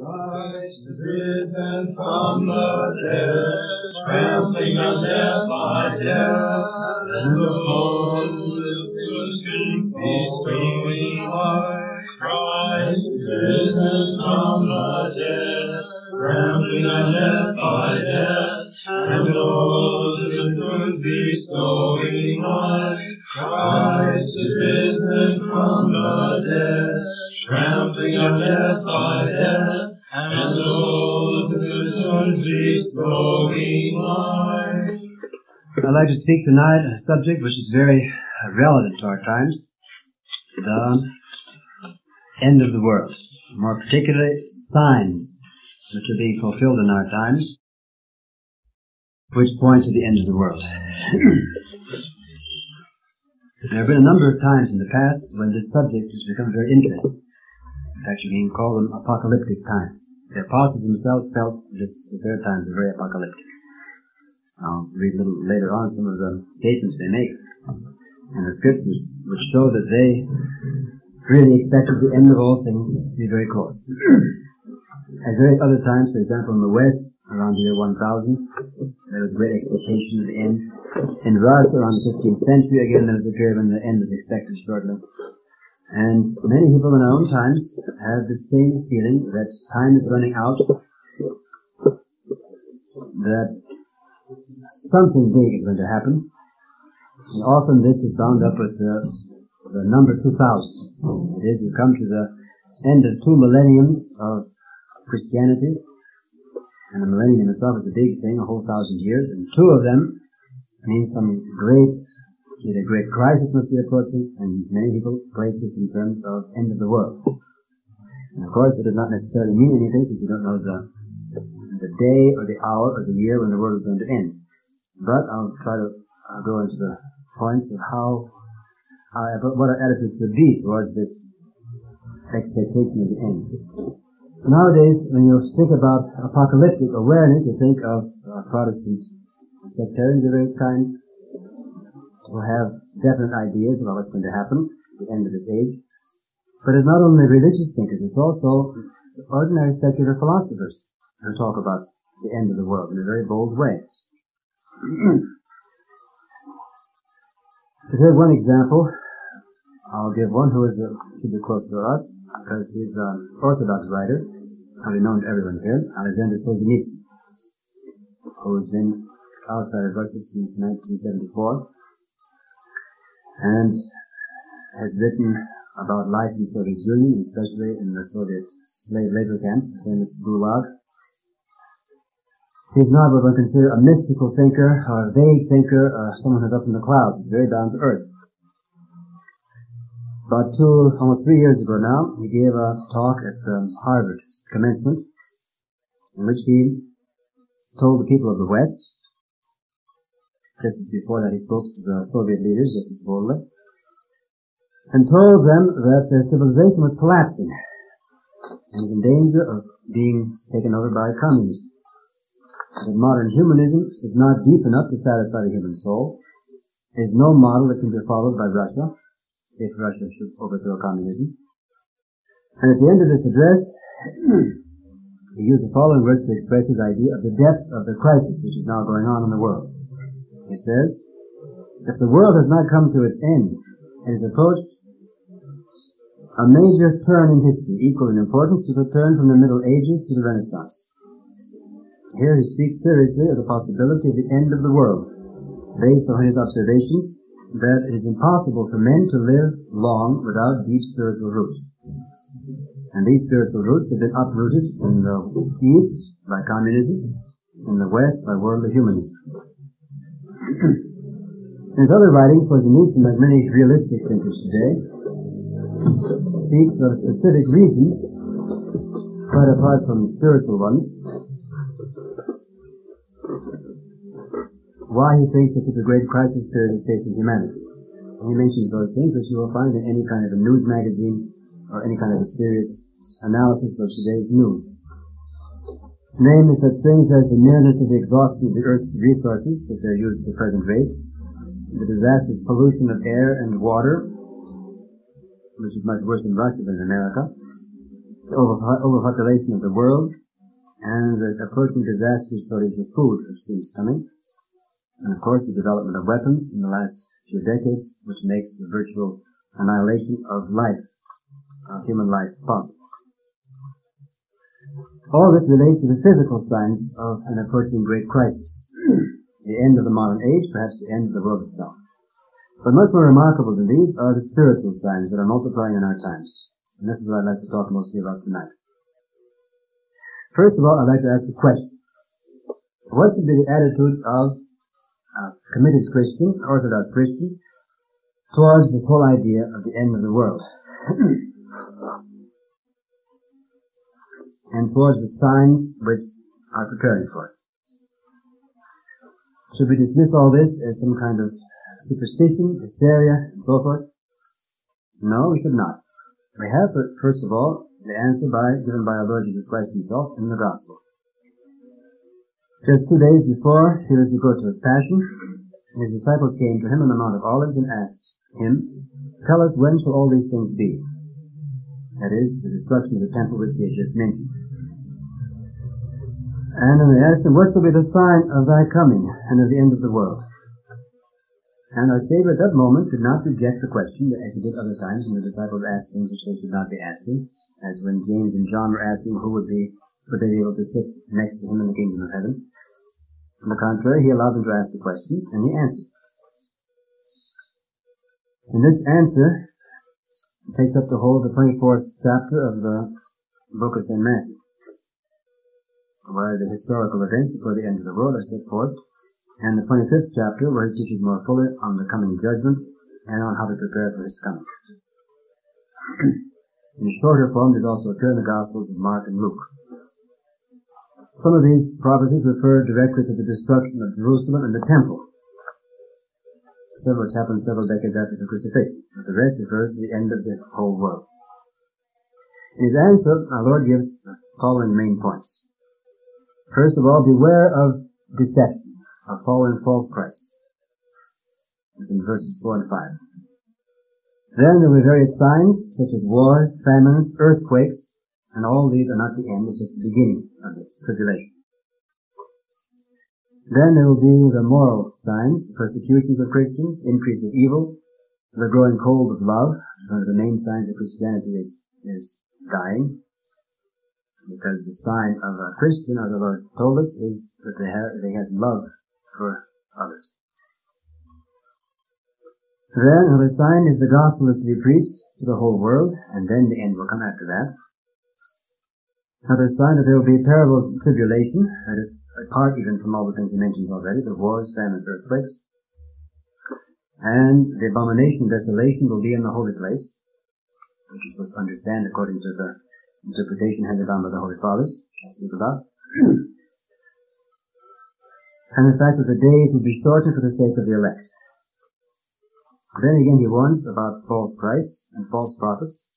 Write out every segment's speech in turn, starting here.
Christ is risen from the dead, trampling on death by death, and the foes Christians be high. Christ is risen from the dead, trampling on death by death, and those who could be going high. Christ is risen from the dead, trampling death by death, and those who. I'd like to speak tonight on a subject which is very uh, relevant to our times, the end of the world. More particularly, signs which are being fulfilled in our times, which point to the end of the world. there have been a number of times in the past when this subject has become very interesting. In fact, you can call them apocalyptic times. The apostles themselves felt this the third times are very apocalyptic. I'll read a little later on some of the statements they make in the scriptures, which show that they really expected the end of all things to be very close. At various other times, for example, in the West, around the year 1000, there was great expectation of the end. In Russia, around the 15th century, again, there was a period when the end was expected shortly. And many people in our own times have the same feeling that time is running out, that something big is going to happen. And often this is bound up with the, the number 2000. It is, we come to the end of two millenniums of Christianity. And the millennium itself is a big thing, a whole thousand years. And two of them means some great Either great crisis must be approaching, and many people place this in terms of end of the world. And of course, it does not necessarily mean anything since you don't know the, the day or the hour or the year when the world is going to end. But I'll try to uh, go into the points of how, what our attitude should be towards this expectation of the end. Nowadays, when you think about apocalyptic awareness, you think of uh, Protestant sectarians of various kinds, will have definite ideas about what's going to happen at the end of this age. But it's not only religious thinkers, it's also ordinary secular philosophers who talk about the end of the world in a very bold way. to take one example, I'll give one who is uh, should be close to us because he's an Orthodox writer, probably known to everyone here, Alexander Solzhenitsyn, who's been outside of Russia since 1974 and has written about life in the Soviet Union, especially in the Soviet slave labor camps, the famous Gulag. He's not what one consider a mystical thinker or a vague thinker or someone who's up in the clouds. He's very down to earth. About two, almost three years ago now, he gave a talk at the Harvard commencement in which he told the people of the West just before that he spoke to the Soviet leaders just as boldly, and told them that their civilization was collapsing and was in danger of being taken over by communism. That modern humanism is not deep enough to satisfy the human soul, is no model that can be followed by Russia, if Russia should overthrow communism. And at the end of this address, he used the following words to express his idea of the depth of the crisis which is now going on in the world. He says, if the world has not come to its end and has approached a major turn in history equal in importance to the turn from the Middle Ages to the Renaissance. Here he speaks seriously of the possibility of the end of the world, based on his observations that it is impossible for men to live long without deep spiritual roots. And these spiritual roots have been uprooted in the East by communism, in the West by worldly humanism. In his other writings, Solzhenitsyn, like many realistic thinkers today, speaks of specific reasons, quite apart from the spiritual ones, why he thinks that such a great crisis period is facing humanity. He mentions those things which you will find in any kind of a news magazine or any kind of a serious analysis of today's news namely such things as the nearness of the exhaustion of the Earth's resources, if they're used at the present rates, the disastrous pollution of air and water, which is much worse in Russia than in America, the overpopulation of the world, and the approaching disastrous shortage of food which seems coming, and of course the development of weapons in the last few decades, which makes the virtual annihilation of life, of human life, possible. All this relates to the physical signs of an approaching great crisis. the end of the modern age, perhaps the end of the world itself. But much more remarkable than these are the spiritual signs that are multiplying in our times. And this is what I'd like to talk mostly about tonight. First of all, I'd like to ask a question. What should be the attitude of a committed Christian, Orthodox Christian, towards this whole idea of the end of the world? and towards the signs which are preparing for it. Should we dismiss all this as some kind of superstition, hysteria, and so forth? No, we should not. We have, first of all, the answer by, given by our Lord Jesus Christ himself in the Gospel. Just two days before he was to go to his passion, his disciples came to him on the Mount of Olives and asked him, Tell us when shall all these things be? That is, the destruction of the temple which he had just mentioned. And then they asked him, What shall be the sign of thy coming and of the end of the world? And our Savior at that moment did not reject the question, as he did other times when the disciples asked things which they should not be asking, as when James and John were asking who would be, would they be able to sit next to him in the kingdom of heaven. On the contrary, he allowed them to ask the questions, and he answered. And this answer takes up the whole of the 24th chapter of the book of St. Matthew where the historical events before the end of the world are set forth, and the 25th chapter, where he teaches more fully on the coming judgment and on how to prepare for his coming. in shorter form, there's also appear in the Gospels of Mark and Luke. Some of these prophecies refer directly to the destruction of Jerusalem and the temple, several which happened several decades after the crucifixion, but the rest refers to the end of the whole world. In his answer, our Lord gives the following main points. First of all, beware of deception, of following false Christs. This in verses 4 and 5. Then there will be various signs, such as wars, famines, earthquakes, and all these are not the end, it's just the beginning of the tribulation. Then there will be the moral signs, the persecutions of Christians, increase of evil, the growing cold of love, one of the main signs that Christianity is, is dying, because the sign of a Christian, as the Lord told us, is that they have they has love for others. Then another sign is the gospel is to be preached to the whole world, and then the end will come after that. Another sign that there will be a terrible tribulation, that is apart even from all the things he mentions already, the wars, famines, earthquakes. And the abomination, desolation will be in the holy place, which supposed to understand according to the interpretation handed down by the Holy Fathers, and the fact that the days would be shortened for the sake of the elect. Then again he warns about false Christs and false prophets,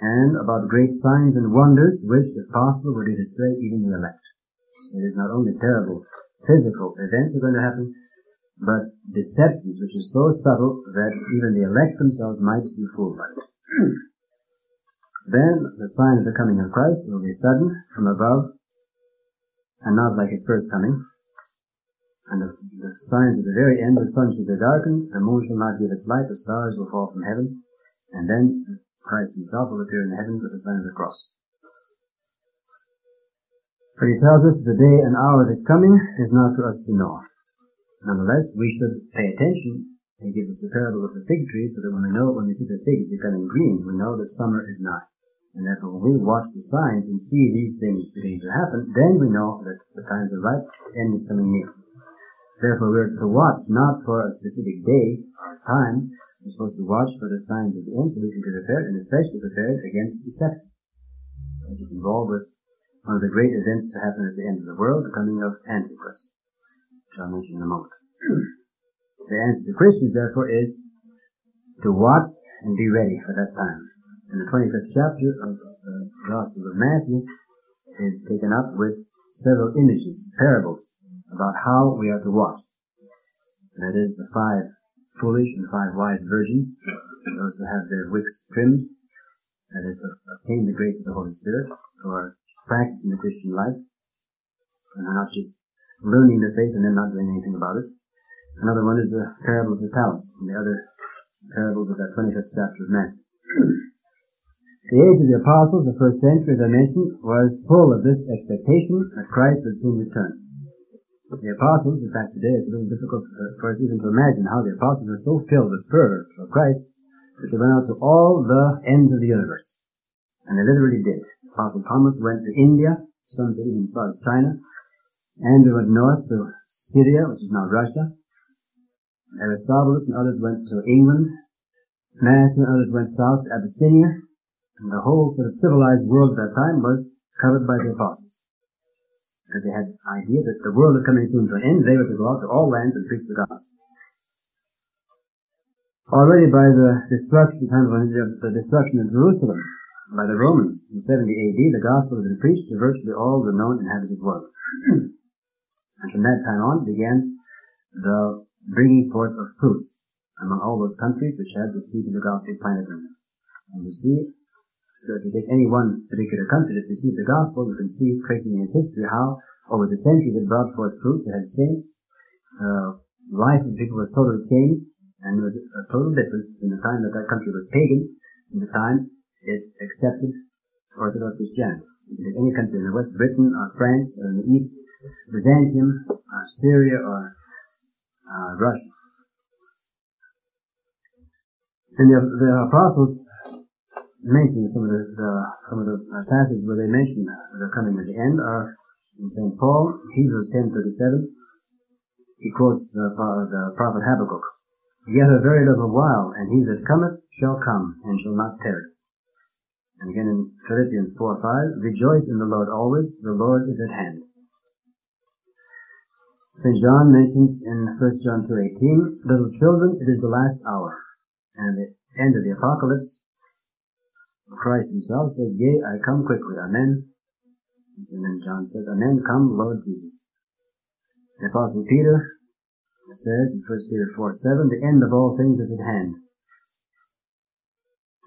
and about great signs and wonders which, if possible, would lead astray even the elect. It is not only terrible physical events are going to happen, but deceptions which are so subtle that even the elect themselves might be fooled by it. Then the sign of the coming of Christ will be sudden, from above, and not like his first coming. And the, the signs of the very end, the sun shall be darkened, the moon shall not give its light, the stars will fall from heaven, and then Christ himself will appear in heaven with the sign of the cross. But he tells us the day and hour of his coming is not for us to know. Nonetheless, we should pay attention. He gives us the parable of the fig tree so that when we know, when we see the figs becoming green, we know that summer is nigh. And therefore, we watch the signs and see these things beginning to happen, then we know that the times are right, end is coming near. Therefore, we're to watch not for a specific day or time. We're supposed to watch for the signs of the end so we can be prepared, and especially prepared against deception, which is involved with one of the great events to happen at the end of the world, the coming of Antichrist, which I'll mention in a moment. the answer to Christians, therefore, is to watch and be ready for that time in the 25th chapter of the Gospel of Matthew is taken up with several images, parables, about how we are to watch. That is the five foolish and five wise virgins, those who have their wicks trimmed, that is, obtain the grace of the Holy Spirit, or practicing the Christian life, and are not just learning the faith and then not doing anything about it. Another one is the parable of the talents, and the other parables of that 25th chapter of Matthew. the age of the apostles, the first century, as I mentioned, was full of this expectation that Christ would soon return. The apostles, in fact today it's a little difficult for us even to imagine how the apostles were so filled with fervor for Christ that they went out to all the ends of the universe. And they literally did. Apostle Thomas went to India, some say even as far as China. Andrew went north to Scythia, which is now Russia. Aristobulus and others went to England. Matthew and others went south to Abyssinia. And the whole sort of civilized world at that time was covered by the apostles. Because they had the idea that the world was coming soon to an end, they were to go out to all lands and preach the gospel. Already by the destruction, time of the destruction of Jerusalem by the Romans in 70 AD, the gospel had been preached to virtually all the known inhabited world. and from that time on began the bringing forth of fruits among all those countries which had of the gospel planted in them. And you see, if you take any one particular country that received the gospel, you can see, tracing in its history, how over the centuries it brought forth fruits, it had saints, uh, life of the people was totally changed, and there was a total difference between the time that that country was pagan and the time it accepted Orthodox Christianity. In Any country in the West, Britain or France or in the East, Byzantium or Syria or uh, Russia. And the, the apostles mentioned some of the, the some of the uh, passages where they mention the coming of the end are in St. Paul, Hebrews 10:37. He quotes the, the prophet Habakkuk. Yet a very little while, and he that cometh shall come, and shall not tarry. And again in Philippians 4 5, rejoice in the Lord always, the Lord is at hand. St. John mentions in 1 John 2.18, Little children, it is the last hour. And the end of the apocalypse, Christ himself says, Yea, I come quickly. Amen. And then John says, Amen, come, Lord Jesus. The Apostle Peter says in 1 Peter 4 7, the end of all things is at hand.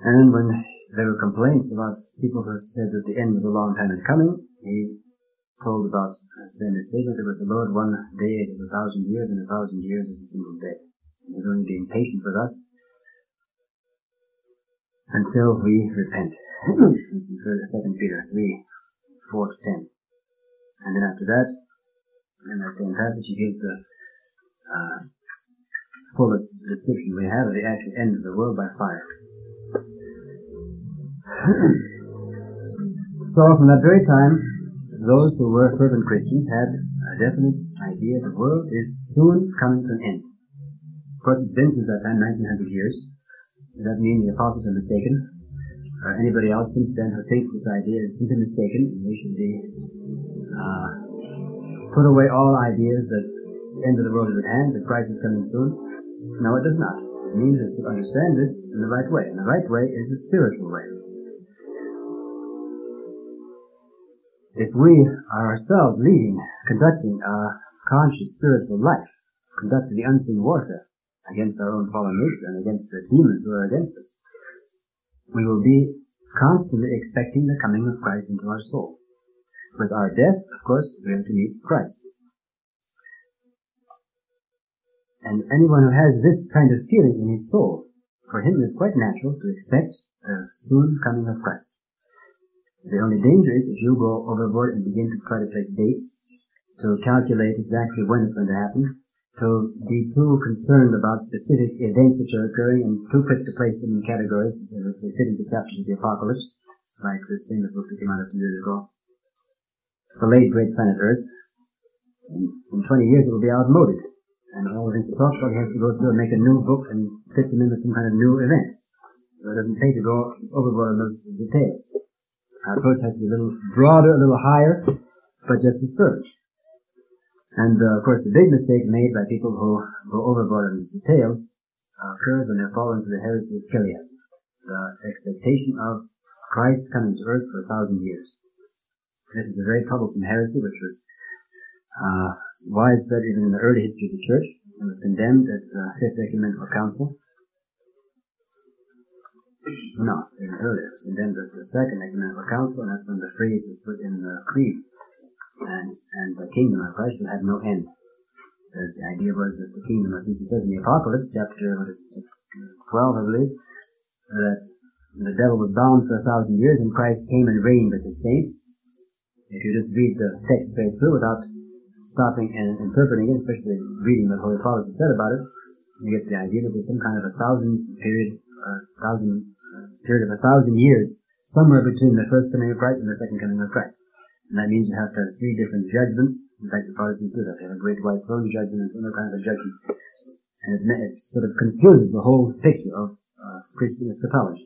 And when there were complaints about people who said that the end was a long time in coming, he told about his famous statement that was the Lord one day is a thousand years and a thousand years is a single day. And he's only being patient with us until we repent. this is 2 Peter 3, 4 to 10. And then after that, in that same passage, he gives the uh, fullest description we have of the actual end of the world by fire. so from that very time, those who were fervent Christians had a definite idea the world is soon coming to an end. Of course, it's been since that time 1900 years. Does that mean the apostles are mistaken? Or anybody else since then who thinks this idea is simply mistaken they should be uh, put away all ideas that the end of the world is at hand, that Christ is coming soon. No, it does not. It means us to understand this in the right way. And the right way is the spiritual way. If we are ourselves leading, conducting a conscious spiritual life, conducting the unseen warfare against our own fallen nature and against the demons who are against us, we will be constantly expecting the coming of Christ into our soul. With our death, of course, we have to meet Christ. And anyone who has this kind of feeling in his soul, for him it is quite natural to expect the soon coming of Christ. The only danger is if you go overboard and begin to try to place dates, to calculate exactly when it's going to happen, to be too concerned about specific events which are occurring and too quick to place them in categories that fit into chapters of the apocalypse, like this famous book that came out a few years ago. The late great planet Earth. In, in 20 years it will be outmoded and all the things he talked about, he has to go through and make a new book and fit them into some kind of new event. So it doesn't pay to go overboard on those details. Our approach has to be a little broader, a little higher, but just as firm. And uh, of course, the big mistake made by people who go overboard on these details uh, occurs when they fall into the heresy of Chiliasm, the expectation of Christ coming to earth for a thousand years. This is a very troublesome heresy, which was uh, widespread even in the early history of the church. It was condemned at the Fifth Ecumenical Council. No, it was earlier. And then the, the second ecumenical council, and that's when the phrase was put in the creed. And, and the kingdom of Christ will have no end. Because the idea was that the kingdom, as it says in the Apocalypse, chapter, what is it, 12, I believe, that the devil was bound for a thousand years and Christ came and reigned with his saints. If you just read the text straight through without stopping and interpreting it, especially reading what the Holy Fathers have said about it, you get the idea that there's some kind of a thousand period, a thousand uh, period of a thousand years somewhere between the first coming of Christ and the second coming of Christ. And that means you have to have three different judgments. In fact, the Protestants do that. They have a great white throne judgment and some other kind of a judgment. And it, it sort of confuses the whole picture of uh, Christian eschatology.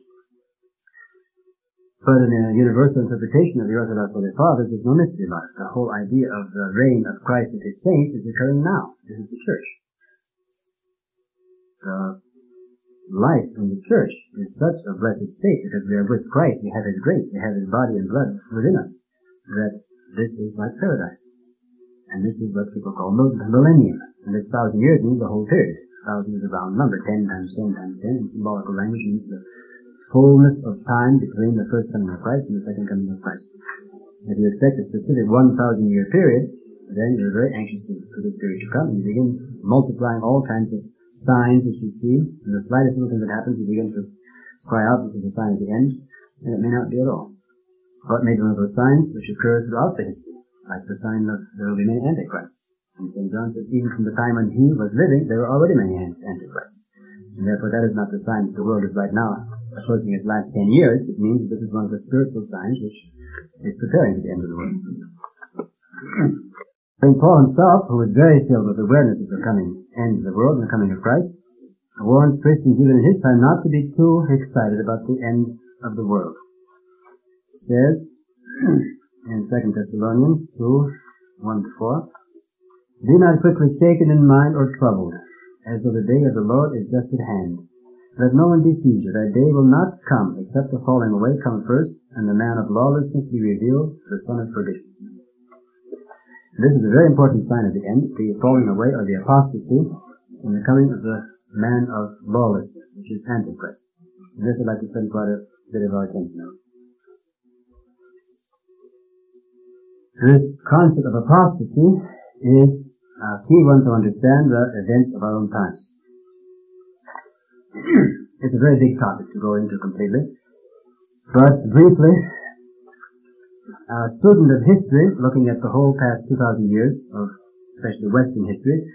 But in the universal interpretation of the Orthodox Holy Fathers, there's no mystery about it. The whole idea of the reign of Christ with his saints is occurring now. This is the church. The life in the church is such a blessed state because we are with Christ, we have his grace, we have his body and blood within us, that this is like paradise. And this is what people call the millennium. And this thousand years means the whole period. Thousand is a round number, ten times ten times ten in symbolical language means the fullness of time between the first coming of Christ and the second coming of Christ. If you expect a specific 1,000 year period, then you're very anxious to, for this period to come and you begin multiplying all kinds of signs that you see. And the slightest little thing that happens, you begin to cry out, this is a sign of the end. And it may not be at all. But maybe one of those signs which occur throughout the history, like the sign of there will be many antichrists. And St. John says, even from the time when he was living, there were already many antichrists. And therefore that is not the sign that the world is right now approaching its last ten years, it means that this is one of the spiritual signs which is preparing for the end of the world. St. Paul himself, who was very filled with awareness of the coming end of the world and the coming of Christ, warns Christians even in his time not to be too excited about the end of the world. Says in 2 Thessalonians 2, 1 to 4, Be not quickly shaken in mind or troubled, as though the day of the Lord is just at hand. Let no one deceive you, that day will not come, except the falling away come first, and the man of lawlessness be revealed, the son of perdition. This is a very important sign of the end, the falling away or the apostasy, and the coming of the man of lawlessness, which is Antichrist. And this I'd like to spend quite a bit of our attention on. This concept of apostasy is a key one to understand the events of our own times. it's a very big topic to go into completely. But briefly, a student of history, looking at the whole past 2,000 years of especially Western history,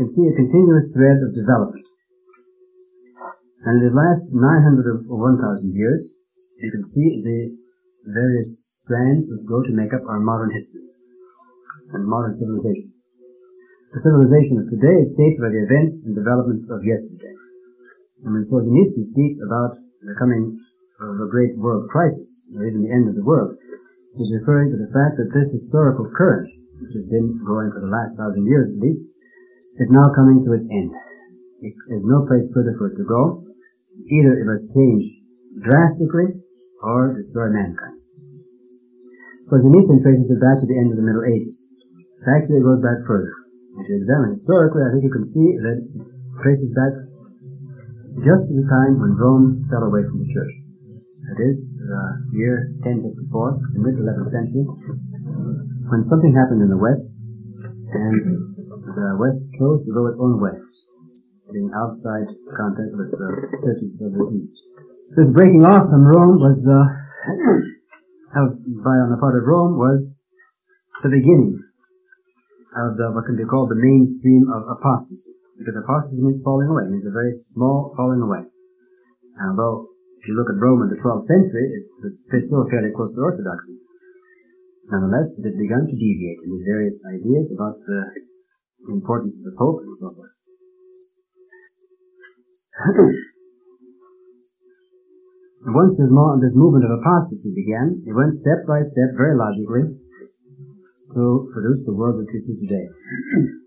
can see a continuous thread of development. And in the last 900 or 1,000 years, you can see the various strands which go to make up our modern history and modern civilization. The civilization of today is shaped by the events and developments of yesterday. And when Solzhenitsyn speaks about the coming of a great world crisis, or even the end of the world, he's referring to the fact that this historical current, which has been going for the last thousand years at least, is now coming to its end. There's no place further for it to go. Either it must change drastically or destroy mankind. Solzhenitsyn traces it back to the end of the Middle Ages. Actually, it goes back further. If you examine historically, I think you can see that it traces back just at the time when Rome fell away from the church. That is, uh, the year 1054, the mid-11th century, when something happened in the West, and the West chose to go its own way, being outside contact with the churches of the East. This breaking off from Rome was the, by on the part of Rome, was the beginning of the, what can be called the mainstream of apostasy. Because apostasy means falling away. It means a very small falling away. And although, if you look at Rome in the 12th century, it was, they're still fairly close to orthodoxy. Nonetheless, it had begun to deviate in these various ideas about the importance of the Pope and so forth. Once this, mo- this movement of apostasy began, it went step by step, very logically, to produce the world that we see today.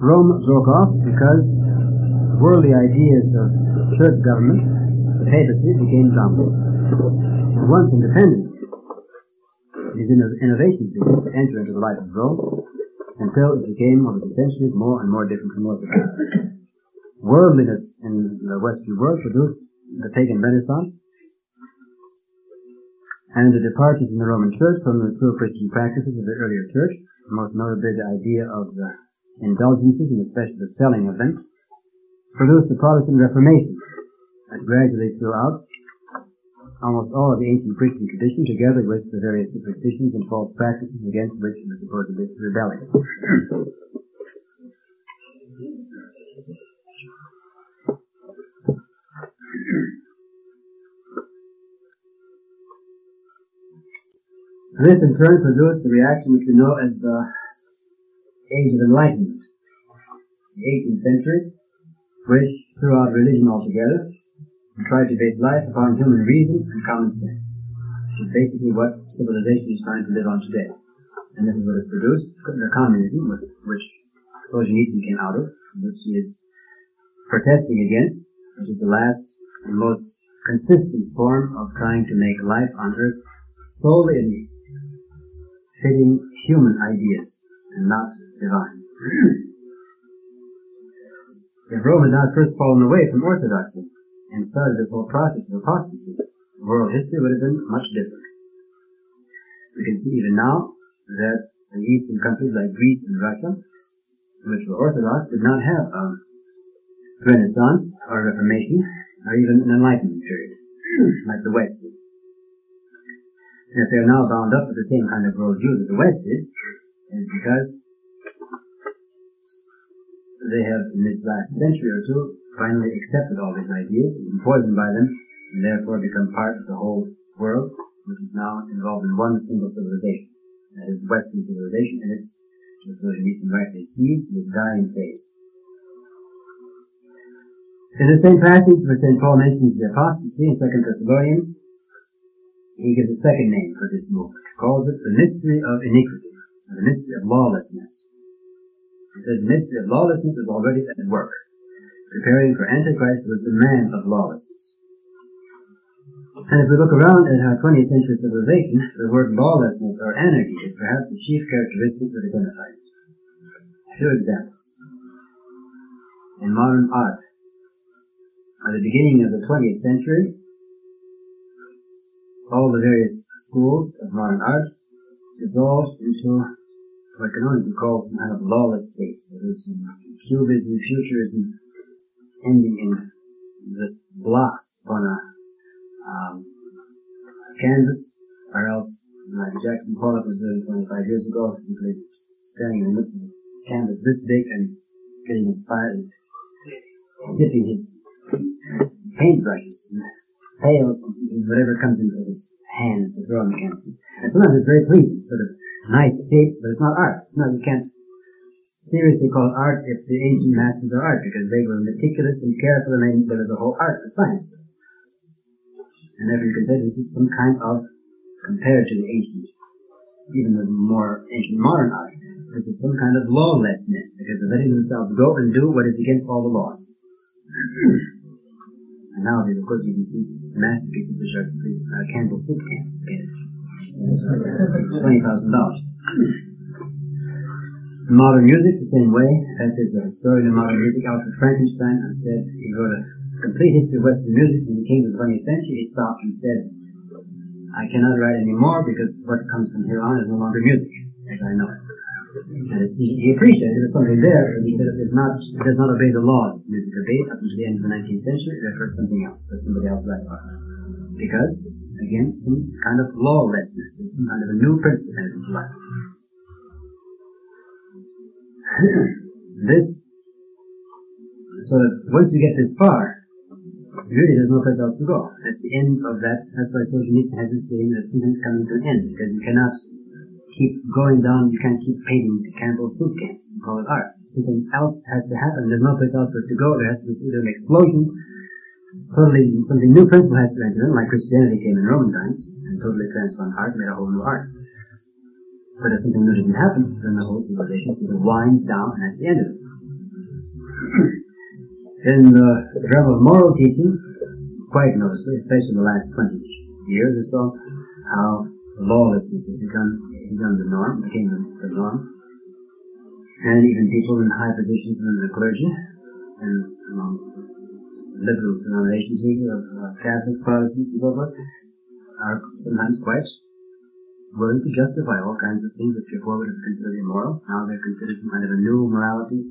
Rome broke off because worldly ideas of church government, the papacy, became dominant. And once independent, these innovations began to enter into the life of Rome until it became, over the centuries, more and more different from orthodoxy. Worldliness in the Western world produced the pagan Renaissance, and the departures in the Roman Church from the true Christian practices of the earlier Church, most notably the idea of the indulgences and especially the selling of them, produced the Protestant Reformation, that gradually threw out almost all of the ancient Christian tradition together with the various superstitions and false practices against which it was supposedly rebelling. This in turn produced the reaction which we know as the Age of Enlightenment, the 18th century, which threw out religion altogether and tried to base life upon human reason and common sense, which is basically what civilization is trying to live on today. And this is what it produced, the communism, with which Solzhenitsyn came out of, which he is protesting against, which is the last and most consistent form of trying to make life on earth solely in fitting human ideas and not divine. if Rome had not first fallen away from orthodoxy, and started this whole process of apostasy, world history would have been much different. We can see even now that the eastern countries like Greece and Russia, which were Orthodox, did not have a Renaissance or Reformation or even an Enlightenment period, like the West did. And if they're now bound up with the same kind of worldview that the West is, is because they have, in this last century or two, finally accepted all these ideas and been poisoned by them, and therefore become part of the whole world, which is now involved in one single civilization. That is the Western civilization, and it's, as Solzhenitsyn rightly sees, this dying phase. In the same passage where St. Paul mentions the apostasy in 2 Thessalonians, he gives a second name for this movement. He calls it the mystery of iniquity, or the mystery of lawlessness. He says the mystery of lawlessness is already at work preparing for Antichrist was the man of lawlessness. And if we look around at our 20th century civilization, the word lawlessness or anarchy is perhaps the chief characteristic that identifies it. A few examples. In modern art, at the beginning of the 20th century, all the various schools of modern art dissolved into what can only be called some kind of lawless states. That is, cubism, futurism, ending in just blocks on a um, canvas, or else, like Jackson Pollock was doing 25 years ago, simply standing of a canvas this big and getting inspired and dipping his paintbrushes and pails and whatever comes into his hands to throw on the canvas. And sometimes it's very pleasing, sort of nice shapes, but it's not art. It's not, you can't seriously call art if the ancient masters are art, because they were meticulous and careful and they, there was a whole art, a science. And therefore you can say this is some kind of, compared to the ancient, even the more ancient modern art, this is some kind of lawlessness, because they're letting themselves go and do what is against all the laws. and nowadays, of course, you can see masterpieces which are simply uh, Campbell soup cans. Twenty thousand dollars. Modern music, the same way. In fact, there's a historian of modern music, Alfred Frankenstein, said he wrote a complete history of Western music when he came to the 20th century. He stopped and said, I cannot write anymore because what comes from here on is no longer music, as I know it. And he, appreciated there's something there, but he said it, not, it does not obey the laws music obeyed up until the end of the 19th century. Therefore, it's something else that somebody else about. Because, again, some kind of lawlessness. There's some kind of a new principle in life. this sort of once we get this far, really there's no place else to go. That's the end of that. That's why Solzhenitsyn has this feeling that something's coming to an end because you cannot keep going down. You can't keep painting Campbell soup cans and call it art. Something else has to happen. There's no place else for it to go. There has to be either an explosion, totally something new principle has to enter in, like Christianity came in Roman times and totally transformed art, made a whole new art. But if something new didn't happen, then the whole civilization simply winds down, and that's the end of it. In the realm of moral teaching, it's quite noticeable, especially in the last 20 years or so, how lawlessness has become, become the norm, became the, the norm. And even people in high positions in the clergy, and liberal denominations usually of uh, Catholics, Protestants, and so forth, are sometimes quite willing to justify all kinds of things that before would have considered immoral. Now they're considered some kind of a new morality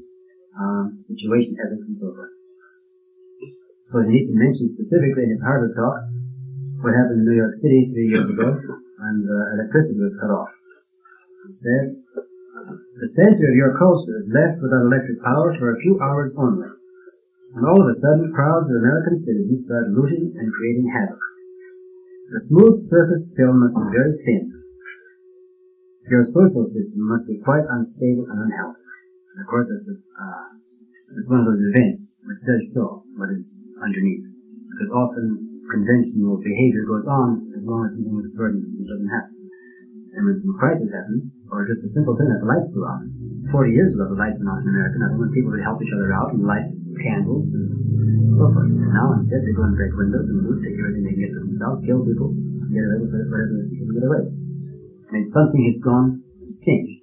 um, situation, ethics, and so forth. So he needs to mention specifically in his Harvard talk what happened in New York City three years ago when the electricity was cut off. He said, the center of your culture is left without electric power for a few hours only. And all of a sudden, crowds of American citizens start looting and creating havoc. The smooth surface film must be very thin. Your social system must be quite unstable and unhealthy. And of course, it's, a, uh, it's one of those events which does show what is underneath. Because often conventional behavior goes on as long as something extraordinary doesn't happen. And when some crisis happens, or just a simple thing that the lights go out. Forty years ago, the lights were not in America. Nothing when people would help each other out and light candles and so forth. And now instead they go and break windows and loot, take everything they can get for themselves, kill people, get away with it, whatever they can get away with. Mean, something has gone, has changed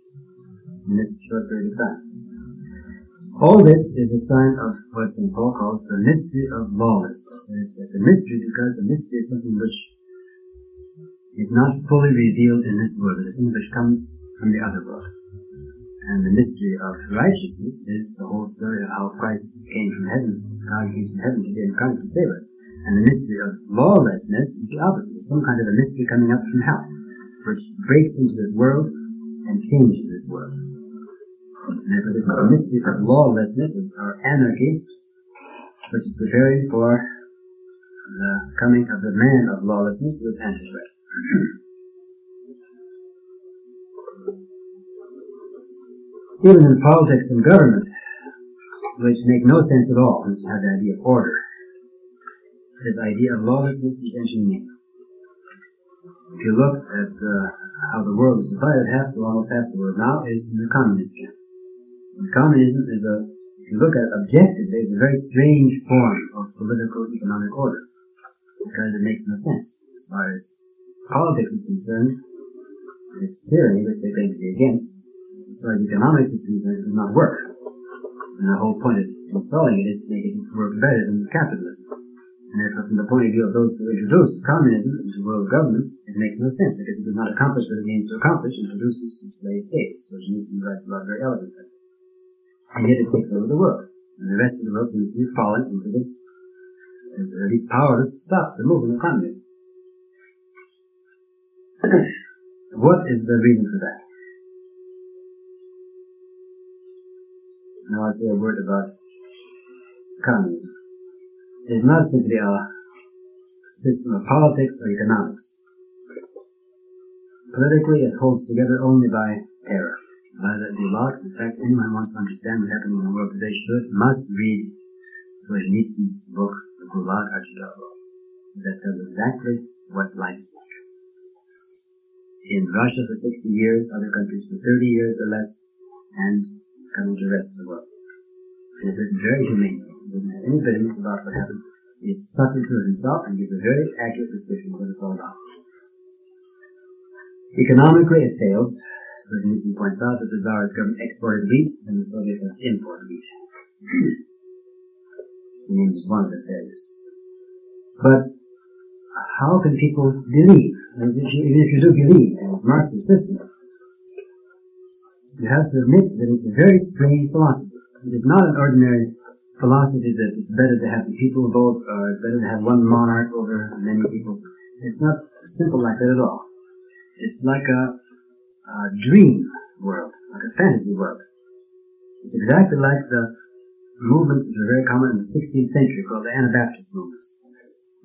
in this short period of time. All this is a sign of what St. Paul calls the mystery of lawlessness. It's a mystery because the mystery is something which is not fully revealed in this world. It is something which comes from the other world. And the mystery of righteousness is the whole story of how Christ came from heaven, God came from heaven to be incarnate to save us. And the mystery of lawlessness is the opposite. It's some kind of a mystery coming up from hell, which breaks into this world and changes this world. And this is the mystery of lawlessness, or anarchy, which is preparing for the coming of the man of lawlessness, is Antichrist. Even in politics and government, which make no sense at all, this has the idea of order. This idea of lawlessness is entering If you look at uh, how the world is divided, half the almost half the world now is in the communist camp. Communism is a, if you look at it objectively, is a very strange form of political economic order because it makes no sense as far as politics is concerned, it's tyranny, which they claim to be against. As far as economics is concerned, it does not work. And the whole point of installing it is to make it work better than capitalism. And therefore, from the point of view of those who introduced communism into world governments, it makes no sense because it does not accomplish what it means to accomplish and produces slave states, which Nietzsche writes about very elegantly. And yet it takes over the world. And the rest of the world seems to be falling into this, uh, these powerless to stop the movement of communism. what is the reason for that? Now I'll say a word about communism. It is not simply a system of politics or economics. Politically, it holds together only by terror. By that be lot, in fact, anyone who wants to understand what's happening in the world today should, must read Solzhenitsyn's book, The Gulag Archipelago. That tells exactly what life is like in Russia for 60 years, other countries for 30 years or less, and coming to the rest of the world. It is written very humanely. It doesn't have any bitterness about what happened. It's subtle to himself and gives a very accurate description of what it's all about. Economically, it fails. Solzhenitsyn points out that the Tsar's government exported wheat and the Soviets have imported wheat. the name is one of the failures. But how can people believe? If you, even if you do believe in this Marxist system, you have to admit that it's a very strange philosophy. It is not an ordinary philosophy that it's better to have the people vote or it's better to have one monarch over many people. It's not simple like that at all. It's like a, a dream world, like a fantasy world. It's exactly like the movements which were very common in the 16th century called the Anabaptist movements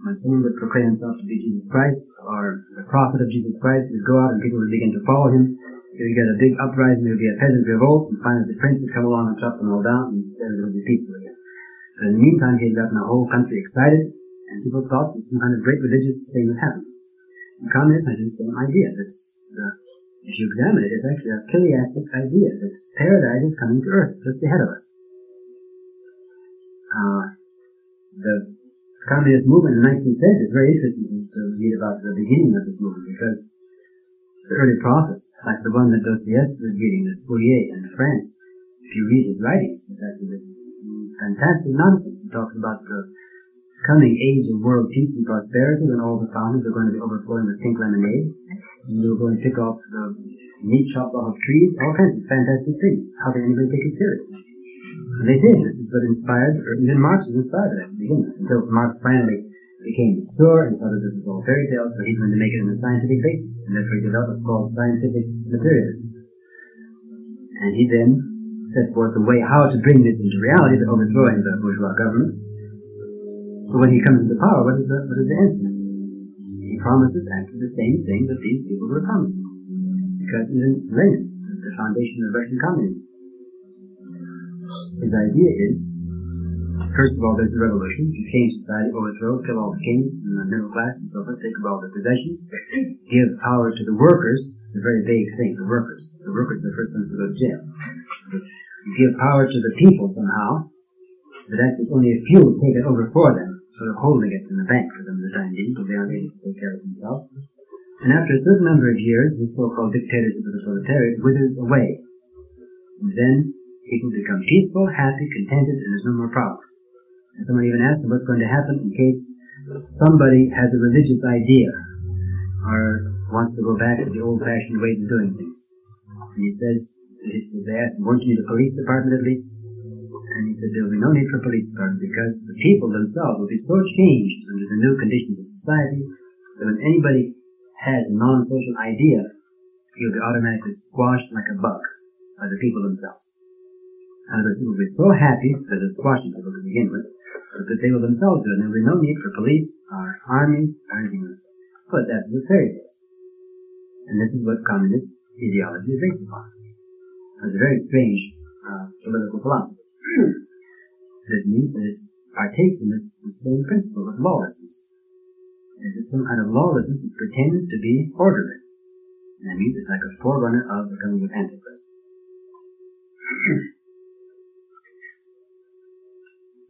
when someone would proclaim himself to be Jesus Christ or the prophet of Jesus Christ, he would go out and people would begin to follow him. He would get a big uprising, there would be a peasant revolt, and finally the prince would come along and chop them all down, and then it would be peaceful again. But in the meantime, he had gotten the whole country excited, and people thought that some kind of great religious thing was happening. And communism has the same idea. That uh, if you examine it, it's actually a chiliastic idea that paradise is coming to earth just ahead of us. Uh, the communist movement in the 19th century is very interesting to, to read about the beginning of this movement because the early prophets, like the one that Dostoevsky was reading, this Fourier in France, if you read his writings, it's actually fantastic nonsense. He talks about the coming age of world peace and prosperity when all the fountains are going to be overflowing with pink lemonade. And you'll go and pick off the meat chopped off of trees, all kinds of fantastic things. How can anybody take it seriously? They did. This is what inspired, or even Marx was inspired by that to begin with, until Marx finally became mature and saw that this is all fairy tales, but he's going to make it on a scientific basis. And therefore he developed what's called scientific materialism. And he then set forth the way how to bring this into reality, the overthrowing the bourgeois governments. But when he comes into power, what is the, what is the answer? He promises actually the same thing that these people were promising. Because even Lenin, the foundation of the Russian communism, his idea is First of all, there's the revolution. You change society, overthrow, kill all the kings and the middle class and so forth, take all the possessions, give power to the workers. It's a very vague thing, the workers. The workers are the first ones to go to jail. Give power to the people somehow, but actually only a few take it over for them, sort of holding it in the bank for them the time being, but they aren't able to take care of themselves. And after a certain number of years, this so-called dictatorship of the proletariat withers away. And then people become peaceful, happy, contented, and there's no more problems. And someone even asked him what's going to happen in case somebody has a religious idea or wants to go back to the old-fashioned ways of doing things. And he says, they asked him, won't you a police department at least? And he said, there will be no need for a police department because the people themselves will be so changed under the new conditions of society that when anybody has a non-social idea, he'll be automatically squashed like a bug by the people themselves. And those people will be so happy that they're squashing people to begin with, that they will themselves do it. And there will be no need for police or armies or anything else. Well, it's absolute fairy tales. And this is what communist ideology is based upon. It's a very strange uh, political philosophy. This means that it partakes in this the same principle of lawlessness. It's some kind of lawlessness which pretends to be orderly. And that means it's like a forerunner of the coming of Antichrist.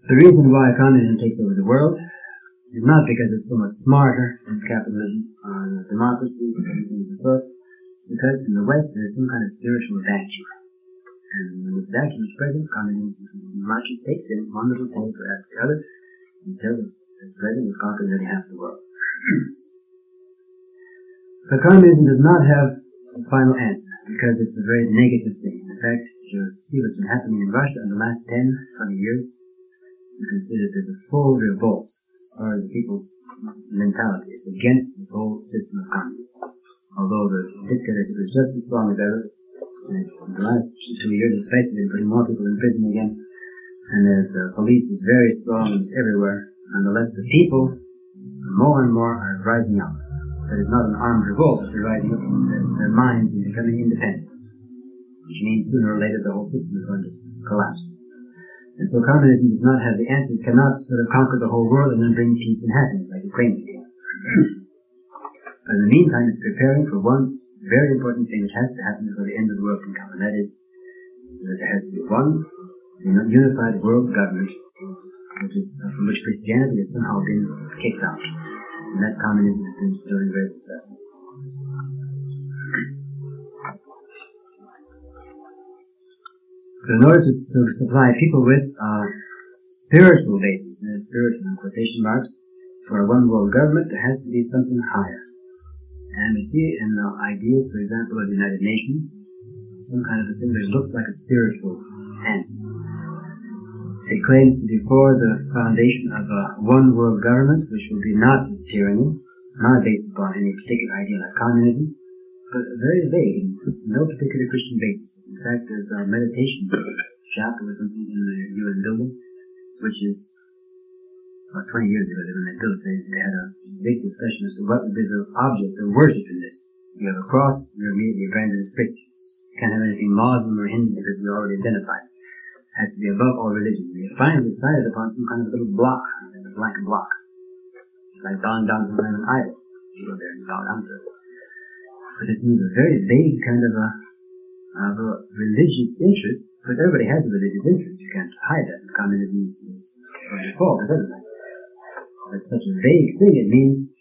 The reason why communism takes over the world is not because it's so much smarter than capitalism or democracies or anything of the sort. It's because in the West there's some kind of spiritual vacuum. And when this vacuum is present, communism marches, takes in little territory after the other until its president has conquered nearly half the world. but communism does not have the final answer because it's a very negative thing. In fact, just see what's been happening in Russia in the last 10, 20 years you can see that there's a full revolt as far as the people's mentality is against this whole system of communism. Although the dictatorship is just as strong as ever, in the last two years especially, they're putting more people in prison again, and the, police is very strong everywhere. Nonetheless, the people, more and more, are rising up. That is not an armed revolt, but they're rising up from their, their minds and becoming independent. Which means sooner or later the whole system is going to collapse. And so communism does not have the answer. It cannot sort of conquer the whole world and then bring peace and happiness like to do. But in the meantime, it's preparing for one very important thing that has to happen before the end of the world can come, and that is that there has to be one unified world government, which is from which Christianity has somehow been kicked out, and that communism has been doing very successfully. in order to, to supply people with a spiritual basis, and spiritual in quotation marks, for a one world government, there has to be something higher. And we see in the ideas, for example, of the United Nations, some kind of a thing that looks like a spiritual answer. It claims to be for the foundation of a one world government, which will be not tyranny, not based upon any particular idea like communism, but very vague, no particular Christian basis. In fact, there's a meditation chapel or something in the UN building, which is about 20 years ago when they built it, they, had a big discussion as to what would be the object of worship in this. You have a cross, you're immediately branded as Christian. Can't have anything Muslim or Hindu because you're already identified. It has to be above all religions. They finally decided upon some kind of little block, a blank block. It's like bowing down to an idol. You go there and bow down to it. But this means a very vague kind of a, of a religious interest, because everybody has a religious interest. You can't hide that. Communism is, is by default, it doesn't. It's such a vague thing. It means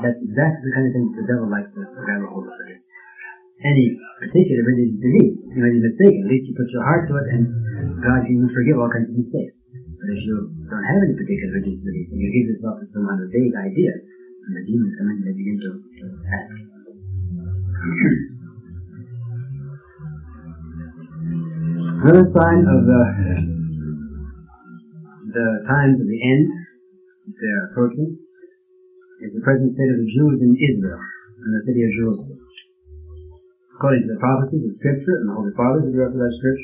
that's exactly the kind of thing that the devil likes to grab a hold of. Any particular religious belief. You may be mistaken. At least you put your heart to it, and God can even forgive all kinds of mistakes. But if you don't have any particular religious belief, and you give yourself to some other vague idea, and the demons come in, and they begin to, to act. Another sign of the the times of the end, they're approaching, is the present state of the Jews in Israel, in the city of Jerusalem. According to the prophecies of Scripture and the Holy Fathers of the Orthodox Church,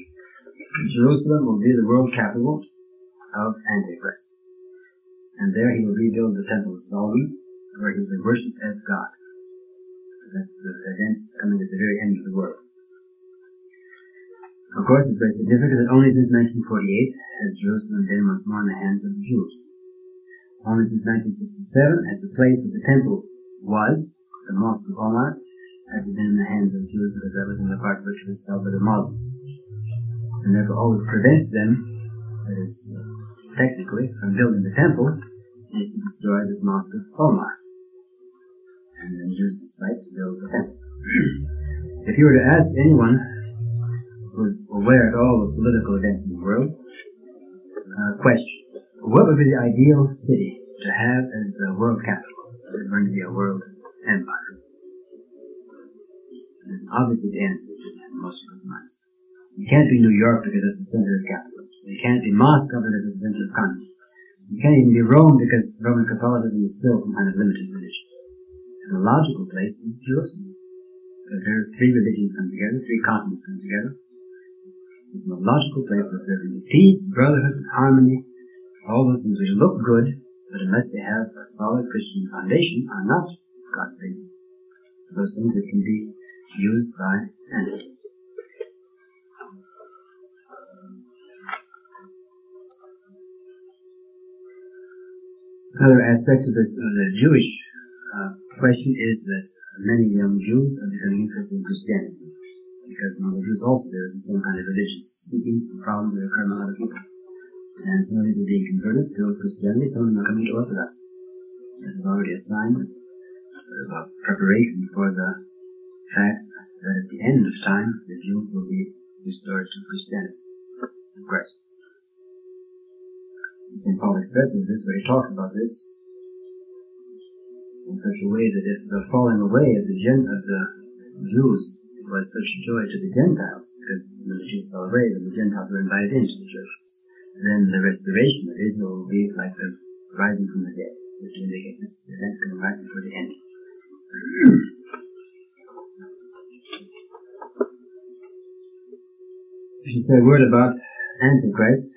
Jerusalem will be the world capital of Antichrist. And there he will rebuild the temple of Solomon, where he will be worshipped as God. The, the events coming at the very end of the world. Of course, it's very significant that only since 1948 has Jerusalem been once more in the hands of the Jews. Only since 1967 has the place where the temple was, the Mosque of Omar, has been in the hands of Jews because that was in the part which was held by the Muslims. And therefore all that prevents them, that is, technically, from building the temple, is to destroy this Mosque of Omar. And then use the site to build the temple. if you were to ask anyone who's aware at all of political events in the world, uh, question, what would be the ideal city to have as the world capital? If it's going to be a world empire. There's an obvious answer to most people's minds. You can't be New York because it's the center of capitalism. It can't be Moscow because it's the center of communism. It can't even be Rome because Roman Catholicism is still some kind of limited religion. And the logical place is Jerusalem. There are three religions come together, three continents come together. It's a logical place where there be peace, brotherhood, harmony, all those things which look good, but unless they have a solid Christian foundation, are not God-fearing. Those things that can be used by entities. Another aspect of this of the Jewish uh, question is that many young Jews are becoming interested in Christianity because Jews also there is the same kind of religious seeking problems that occur among other people. And some of these are being converted to Christianity, some of them are coming to Orthodox. This is already a sign of preparation for the fact that at the end of time, the Jews will be restored to Christianity and Christ. St. Paul expresses this, where he talks about this in such a way that if the falling away of the, Gen- of the Jews was such a joy to the Gentiles, because when the Jews fell away, then the Gentiles were invited into the church, And then the restoration of Israel will be like the rising from the dead, which indicates this event coming right before the end. If you say a word about Antichrist,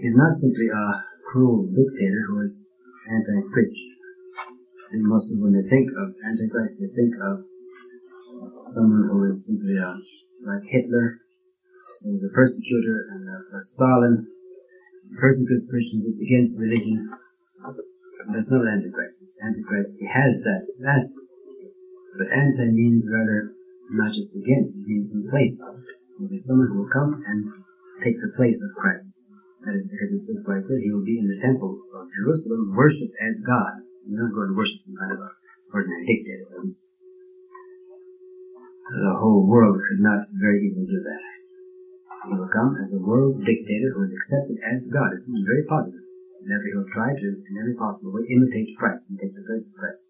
he's not simply a cruel dictator who is anti-Christian. Most people, when they think of Antichrist, they think of Uh, uh, someone who is simply a, like Hitler, who is a persecutor, and a, Stalin, persecutes Christians, is against religion. That's not Antichrist. It's Antichrist, he has that aspect. But anti means rather not just against, it means in place of. It be someone who will come and take the place of Christ. That is because it says quite clearly, he will be in the temple of Jerusalem, worshipped as God. He's not going to worship some kind of a ordinary dictator. The whole world could not very easily do that. He will come as a world dictator who is accepted as God. It's something very positive. Therefore, he will try to, in every possible way, imitate Christ and take the place of Christ.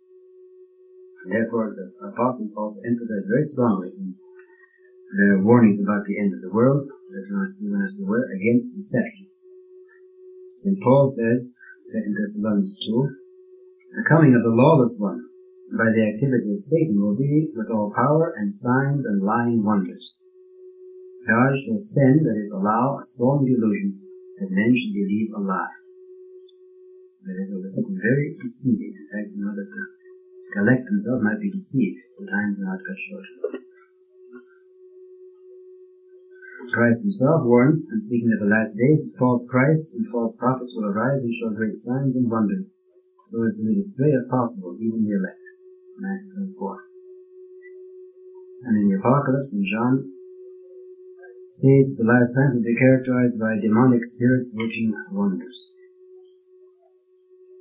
And therefore, the apostles also emphasize very strongly in their warnings about the end of the world that we must, must beware against deception. St. Paul says, 2 Thessalonians 2, the coming of the lawless one by the activity of Satan will be with all power and signs and lying wonders. God shall send, that is, allow a strong delusion that men should believe a lie. That is, was something very deceiving. In fact, you know that the elect themselves might be deceived. The times are not cut short. Christ himself warns, and speaking of the last days, false Christs and false prophets will arise and show great signs and wonders, so as to make lead astray if possible even the elect. Matthew 24. And in the Apocalypse, in John, states that the last times will be characterized by demonic spirits working wonders.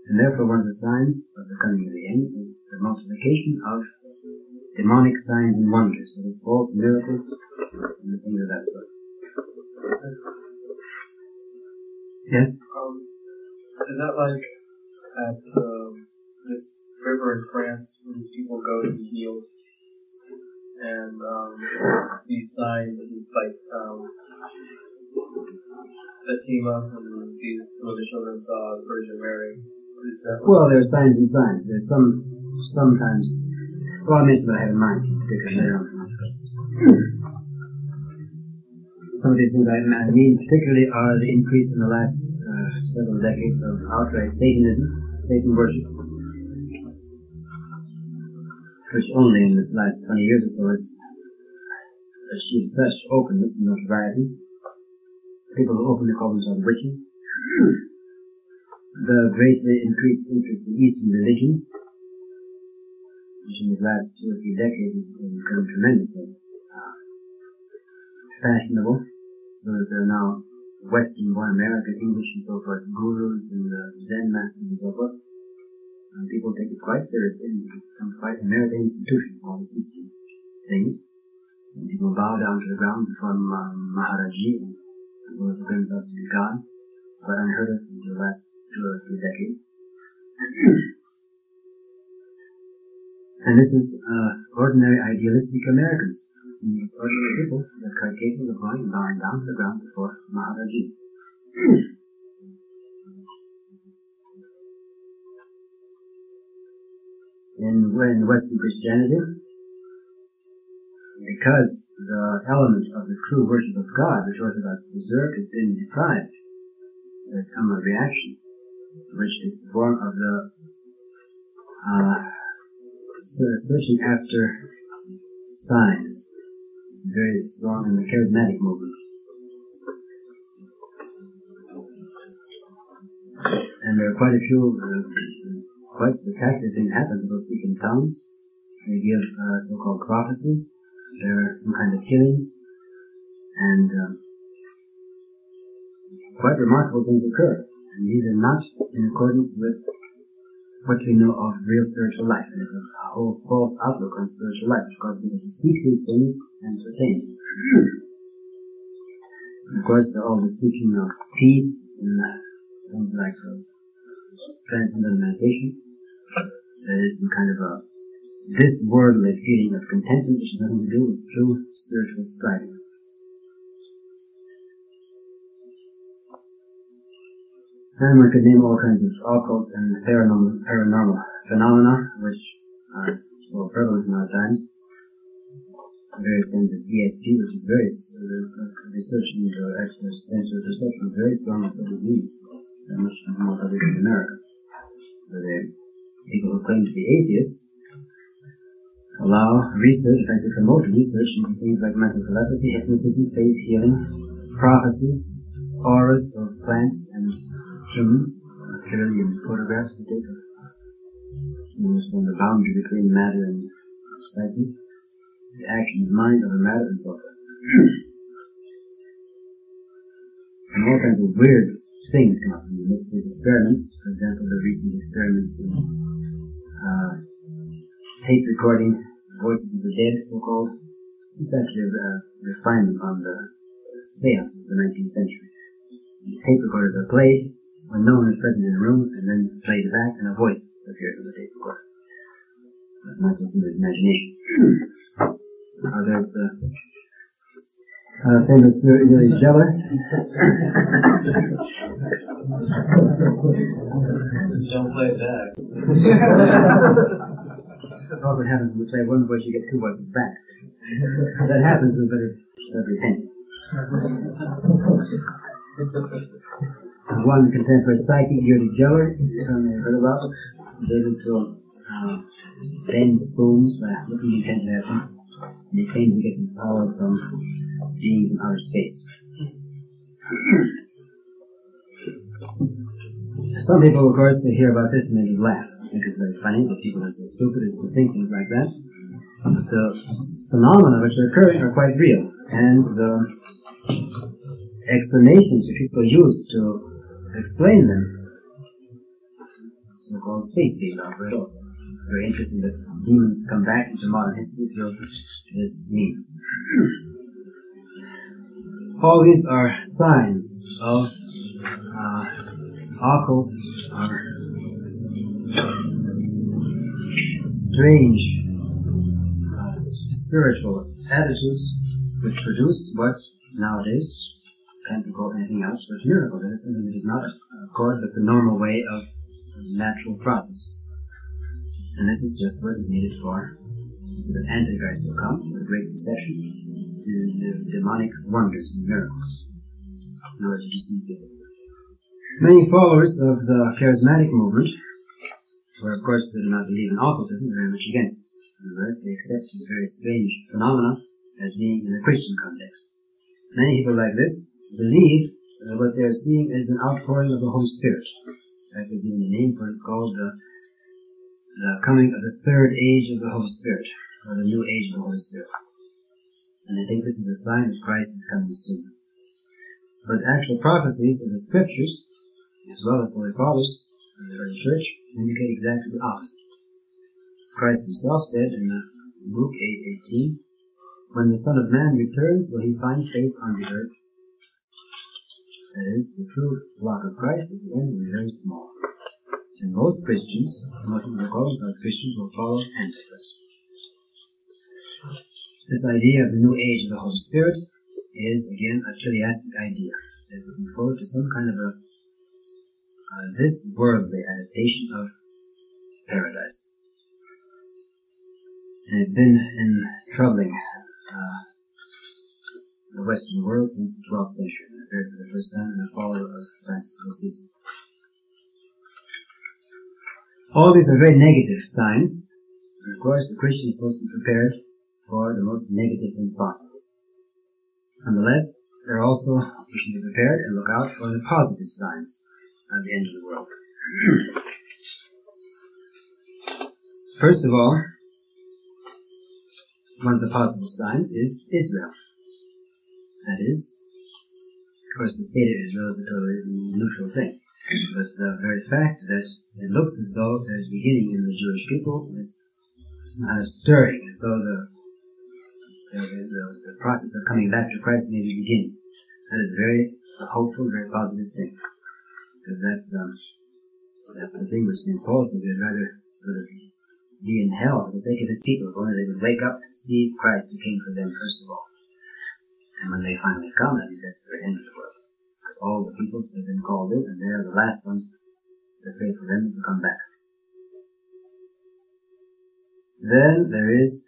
And therefore one of the signs of the coming of the end is the multiplication of demonic signs and wonders. So there's false miracles and things of that sort. Yes? Um, is that like at um, this river in France where these people go to be healed? And um, these signs these like um, Fatima and these where the children saw Virgin Mary. Well, there are signs and signs. There's some, sometimes, well, I mentioned what I have in mind, particularly. Some of these things I I mean particularly are the increase in the last uh, several decades of outright Satanism, Satan worship, which only in this last 20 years or so has achieved such openness and notoriety. People who openly call themselves witches. The greatly increased interest in Eastern religions, which in these last two or three decades has become tremendously uh, fashionable, so that there are now Western born American English and so forth, gurus and uh, Zen masters and so forth. And people take it quite seriously and become quite American institution, all these Eastern things. And people bow down to the ground before um, Maharaji and who proclaim themselves to be God, but unheard of in the last two or three decades. and this is uh, ordinary idealistic Americans. Ordinary people that are capable of going and bowing down to the ground before Maharaji. in, Western Christianity, because the element of the true worship of God, which Orthodox preserved, has been deprived, there's a reaction, which is the form of the uh, searching after signs. It's very strong in the charismatic movement. And there are quite a few uh, quite spectacular things happen. People speak in tongues. They give uh, so-called prophecies. There are some kind of killings. And uh, quite remarkable things occur. And these are not in accordance with what we know of real spiritual life. There's a whole false outlook on spiritual life, which causes people to seek these things and to attain. of course, they're all the seeking of peace and uh, things like uh, transcendental meditation. There is some kind of a this worldly feeling of contentment which has nothing to do with true spiritual striving. And we could name all kinds of occult and paranormal, paranormal phenomena which are so prevalent in our times. Various kinds of ESP, which is very uh, research into extrasensory perception, very strong as it is so much more public in America. Where the people who claim to be atheists allow research, in fact they promote research into things like mental telepathy, hypnotism, faith healing, prophecies, auras of plants and humans, clearly in photographs to take of to understand the boundary between matter and psyche, the action of mind over matter and so forth. and all kinds of weird things come up in these experiments. For example, the recent experiments in uh, tape recording voices of the dead, so-called. It's actually a refinement on the seance of the 19th century. The tape recorders are played when no one is present in the room, and then played back, and a voice appears on the tape recorder. But not just in his imagination. uh, there's the uh, famous Uri Geller. Don't play it back. All that happens when you play one voice, you get two voices back. If that happens, we better start repenting. One contemporary psychic, Uri Geller, you probably heard about, was able to uh, bend spoons by looking intently at them. And he claims he gets his power from beings in outer space. Some people, of course, they hear about this and they just laugh. I think it's very funny that people are so stupid as to think things like that. But the phenomena which are occurring are quite real. And the explanations that people use to explain them, so-called space data, are very. It's very interesting that demons come back into modern history through this means. All these are signs of uh, occult or strange uh, spiritual attitudes which produce what nowadays can't be called anything else but miracles. It is something is not accord with the normal way of natural process. And this is just what is needed for so that Antichrist will come with great deception to the demonic wonders and miracles in to. Many followers of the charismatic movement, where of course they do not believe in occultism, very much against it. Nevertheless, they accept this very strange phenomena as being in a Christian context. Many people like this believe that what they are seeing is an outpouring of the Holy Spirit. That is in the name for it's called the, the coming of the third age of the Holy Spirit, or the new age of the Holy Spirit. And I think this is a sign that Christ is coming soon. But actual prophecies of the scriptures, as well as Holy Fathers of the early church, indicate exactly the opposite. Christ himself said in uh, Luke 8:18, when the Son of Man returns, will he find faith on the earth? That is, the true flock of Christ at the end will be very small. And most Christians, most who call themselves Christians, will follow Antichrist. This idea of the new age of the Holy Spirit is, again, a chiliastic idea. It's looking forward to some kind of a uh, this worldly adaptation of paradise. And it's been in troubling uh, the Western world since the 12th century, appeared for the first time in a follower of Francis of Assisi. All these are very negative signs, and of course the Christian is supposed to be prepared for the most negative things possible. Nonetheless, they're also, we should be prepared and look out for the positive signs at the end of the world. First of all, one of the positive signs is Israel. That is, of course, the state of Israel is a totally neutral thing. But the very fact that it looks as though there's beginning in the Jewish people is somehow stirring, as though the the, the, the, process of coming back to Christ may be beginning. That is very a hopeful, very positive thing. Because that's um, that's the thing which St. Paul said, would rather sort of be in hell for the sake of his people, if only they would wake up and see Christ who came for them first of all. And when they finally come, that's the end of the world. All the peoples have been called in, and they're the last ones that pray for them to come back. Then there is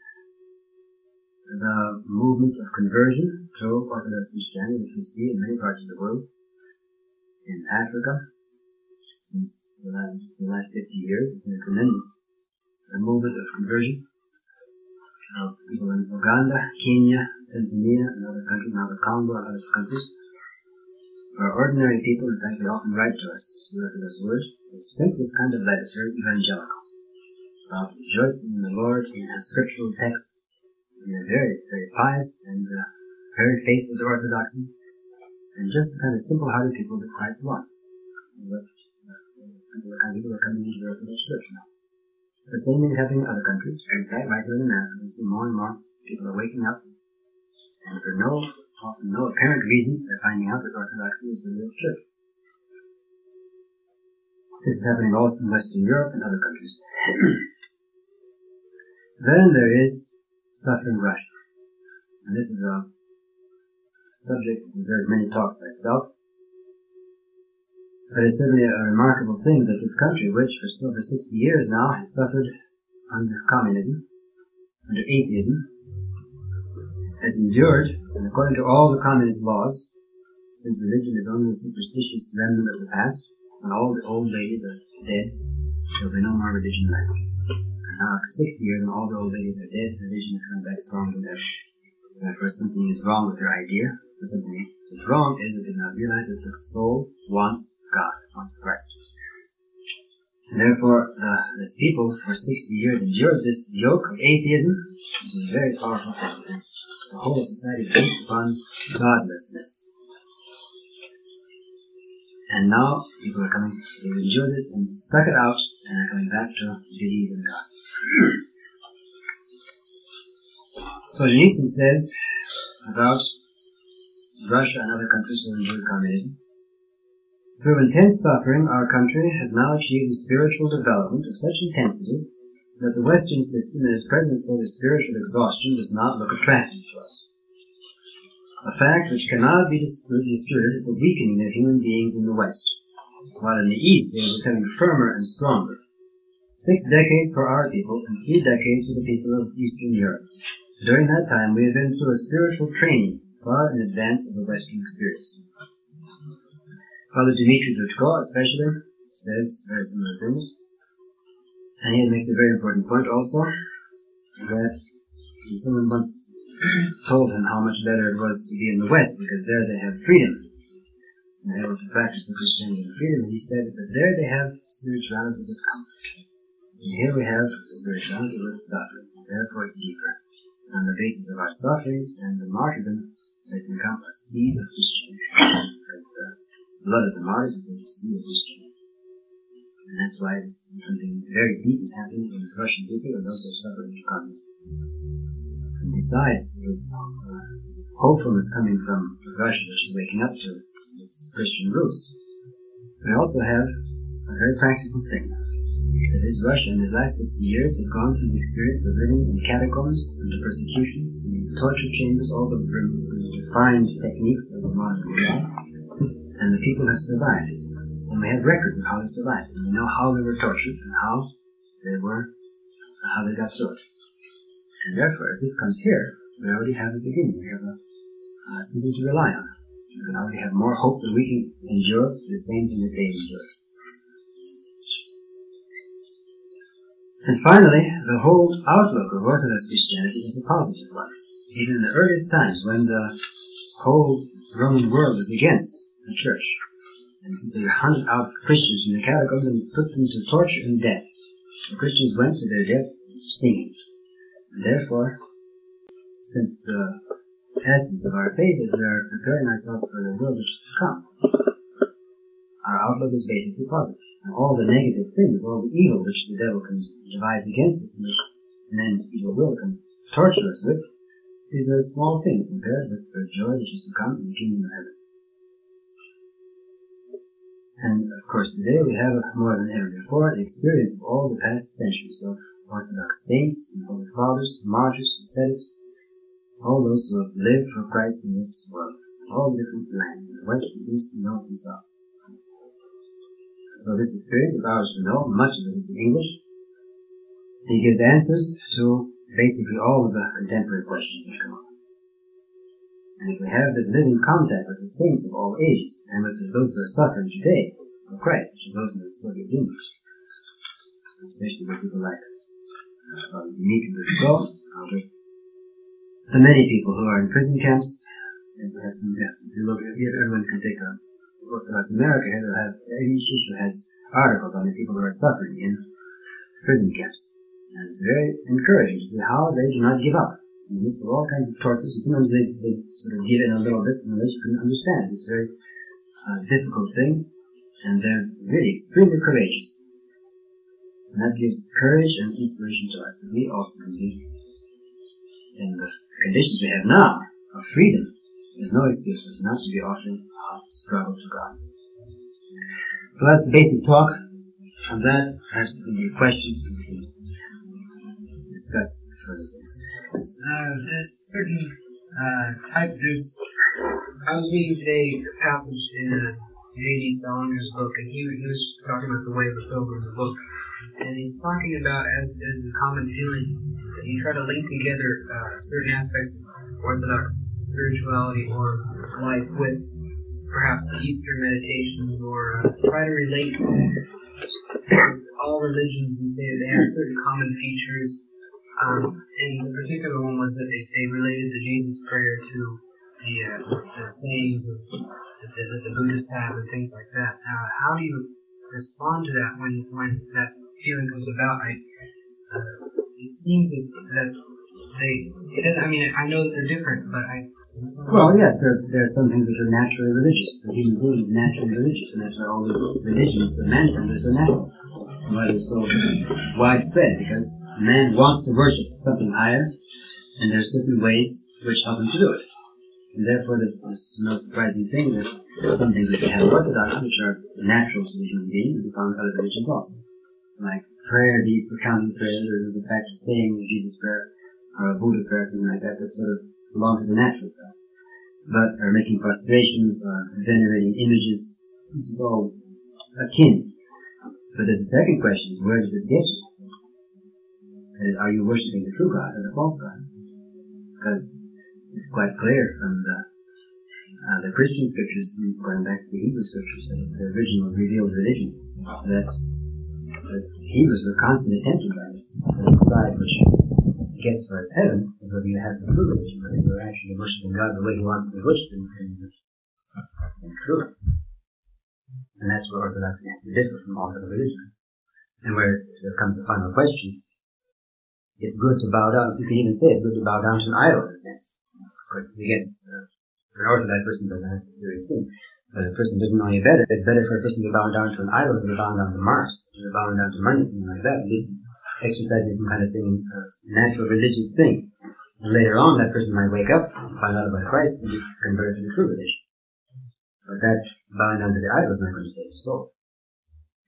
the movement of conversion to Orthodox Christianity, which we see in many parts of the world. In Africa, since the last, the last 50 years, it's been tremendous a movement of conversion of people in Uganda, Kenya, Tanzania, and other countries, now the Congo other countries, where ordinary people, in fact, they often write to us, solicit us words, they sent this kind of letter, very evangelical, about rejoicing in the Lord in a scriptural text, and they're very, very pious and uh, very faithful to orthodoxy, and just the kind of simple-hearted people that Christ wants. But, uh, the kind of people are coming into the Orthodox Church now. The same thing is happening in other countries. In fact, right here in America, we see more and more people are waking up, and for no often no apparent reason, they're finding out that Orthodoxy is the real truth. This is happening also in Western Europe and other countries. then there is stuff in Russia. And this is a subject that deserves many talks by itself. But it's certainly a remarkable thing that this country, which for for 60 years now has suffered under communism, under atheism, has endured, and according to all the communist laws, since religion is only a superstitious remnant of the past, and all the old ladies are dead, there will be no more religion left. And now after 60 years and all the old ladies are dead, religion is coming back stronger than ever. Therefore something is wrong with their idea. The something is wrong is that they not realize that the soul wants God, wants Christ. And therefore, uh, this people for 60 years endured this yoke of atheism. This is a very powerful thing. The whole society is based upon godlessness. And now people are coming, they enjoy this and stuck it out and are coming back to believe in God. so Solzhenitsyn says about Russia and other countries who enjoy communism. Through intense suffering, our country has now achieved a spiritual development of such intensity that the Western system in its present state of spiritual exhaustion does not look attractive to us. A fact which cannot be disputed is the weakening of human beings in the West, while in the East they are becoming firmer and stronger. Six decades for our people and three decades for the people of Eastern Europe. During that time we have been through a spiritual training far in advance of the Western experience. Father Dmitry Dudko especially says very similar things. And he makes a very important point also that someone once told him how much better it was to be in the West because there they have freedom. And they're able to practice the Christianity and freedom. And he said that there they have spirituality with comfort. And here we have spirituality with suffering. Therefore it's deeper. On the basis of our sufferings and the martyrdom, they become a seed of Christianity. Because the blood of the martyrs is a seed of Christianity. And that's why something very deep is happening in the Russian people and those who are suffering from communism. And besides, there's uh, hopefulness coming from Russia, which is waking up to its Christian roots. We also have a very practical thing. That is, Russia in these last 60 years has gone through the experience of living in catacombs, under persecutions, in torture chambers, all the refined techniques of the modern world, and the people have survived. And we have records of how they survived. And we know how they were tortured and how they were, how they got through it. And therefore, if this comes here, we already have a beginning. We have a, uh, something to rely on. We already have more hope that we can endure the same thing that they endured. And finally, the whole outlook of Orthodox Christianity is a positive one. Even in the earliest times when the whole Roman world was against the church, they hunted out Christians from the catacombs and put them to torture and death. The Christians went to their death singing. And therefore, since the essence of our faith is we are preparing ourselves for the world which is to come, our outlook is basically positive. And all the negative things, all the evil which the devil can devise against us and men's evil will can torture us with, these are small things compared with the joy which is to come in the kingdom of heaven. And of course, today we have more than ever before the experience of all the past centuries of Orthodox saints and Holy Fathers, martyrs, ascetics, all those who have lived for Christ in this world, all different lands, west, east, north, and south. So this experience is ours to know. Much of it is in English. He gives answers to basically all of the contemporary questions that come up. And if we have this living contact with the saints of all ages, and with those who are suffering today for Christ, which is in the Soviet Union, especially with people like uh, um, Dmitry Dudko, the many people who are in prison camps, and we have some, yes, if you look at everyone can take a Orthodox America here, they'll uh, have, uh, each issue has articles on these people who are suffering in prison camps. And it's very encouraging to see how they do not give up the of all kinds of tortures, and sometimes they, they sort of give in a little bit, and others couldn't understand. It's a very uh, difficult thing, and they're really extremely courageous. And that gives courage and inspiration to us that we also can be in the conditions we have now of freedom. There's no excuse for us not to be offering our struggle to God. So that's the basic talk. From that, perhaps there can be questions we can discuss further things. Uh, there's certain uh, type. There's. I was reading today a passage in uh, J.D. Salinger's book, and he, he was talking about the way of the pilgrim, the book, and he's talking about as as a common feeling that you try to link together uh, certain aspects of Orthodox spirituality or life with perhaps the Eastern meditations, or uh, try to relate all religions and say they have certain common features um, and the particular one was that they, they related the Jesus prayer to the, uh, the sayings of, that, the, that the Buddhists have and things like that. Now, how do you respond to that when when that feeling comes about? I, uh, it seems that, that they, it I mean, I know that they're different, but I, Well, yes, there, there are some things which are naturally religious. The human being is naturally religious, and that's why all these religions of mankind are so natural. Why they're so widespread, because man wants to worship something higher, and there are certain ways which help him to do it. And therefore, there's, there's no surprising thing that some things which we have orthodox, which are natural to the human being, be found other religions also. Like prayer deeds for counting prayers, or the fact of saying Jesus prayer, or a Buddha prayer, something like that, that sort of belongs to the natural stuff. But, or making prostrations, or venerating images, this is all akin. But the second question is, where does this get you? Are you worshipping the true God or the false God? Because it's quite clear from the uh, the Christian scriptures, going back to the Hebrew scriptures, the original revealed religion, that the Hebrews were constantly tempted by this, side which gets to us heaven is whether you have the true religion, whether you're actually worshiping God the way He wants to be worshipped and, and, true. And that's where Orthodoxy has to differ from all other religions. And where there comes the final question, it's good to bow down, you can even say it's good to bow down to an idol in a sense. Of course, it's against, uh, an Orthodox person doesn't have a serious thing. But a person doesn't know any better, it's better for a person to bow down to an idol than to bow down to Mars, to bow down to money, something like that. This is exercising some kind of thing, uh, natural religious thing. And later on, that person might wake up and find out about Christ and be converted to the true religion. But that bowing down to the idol is not going to save his soul.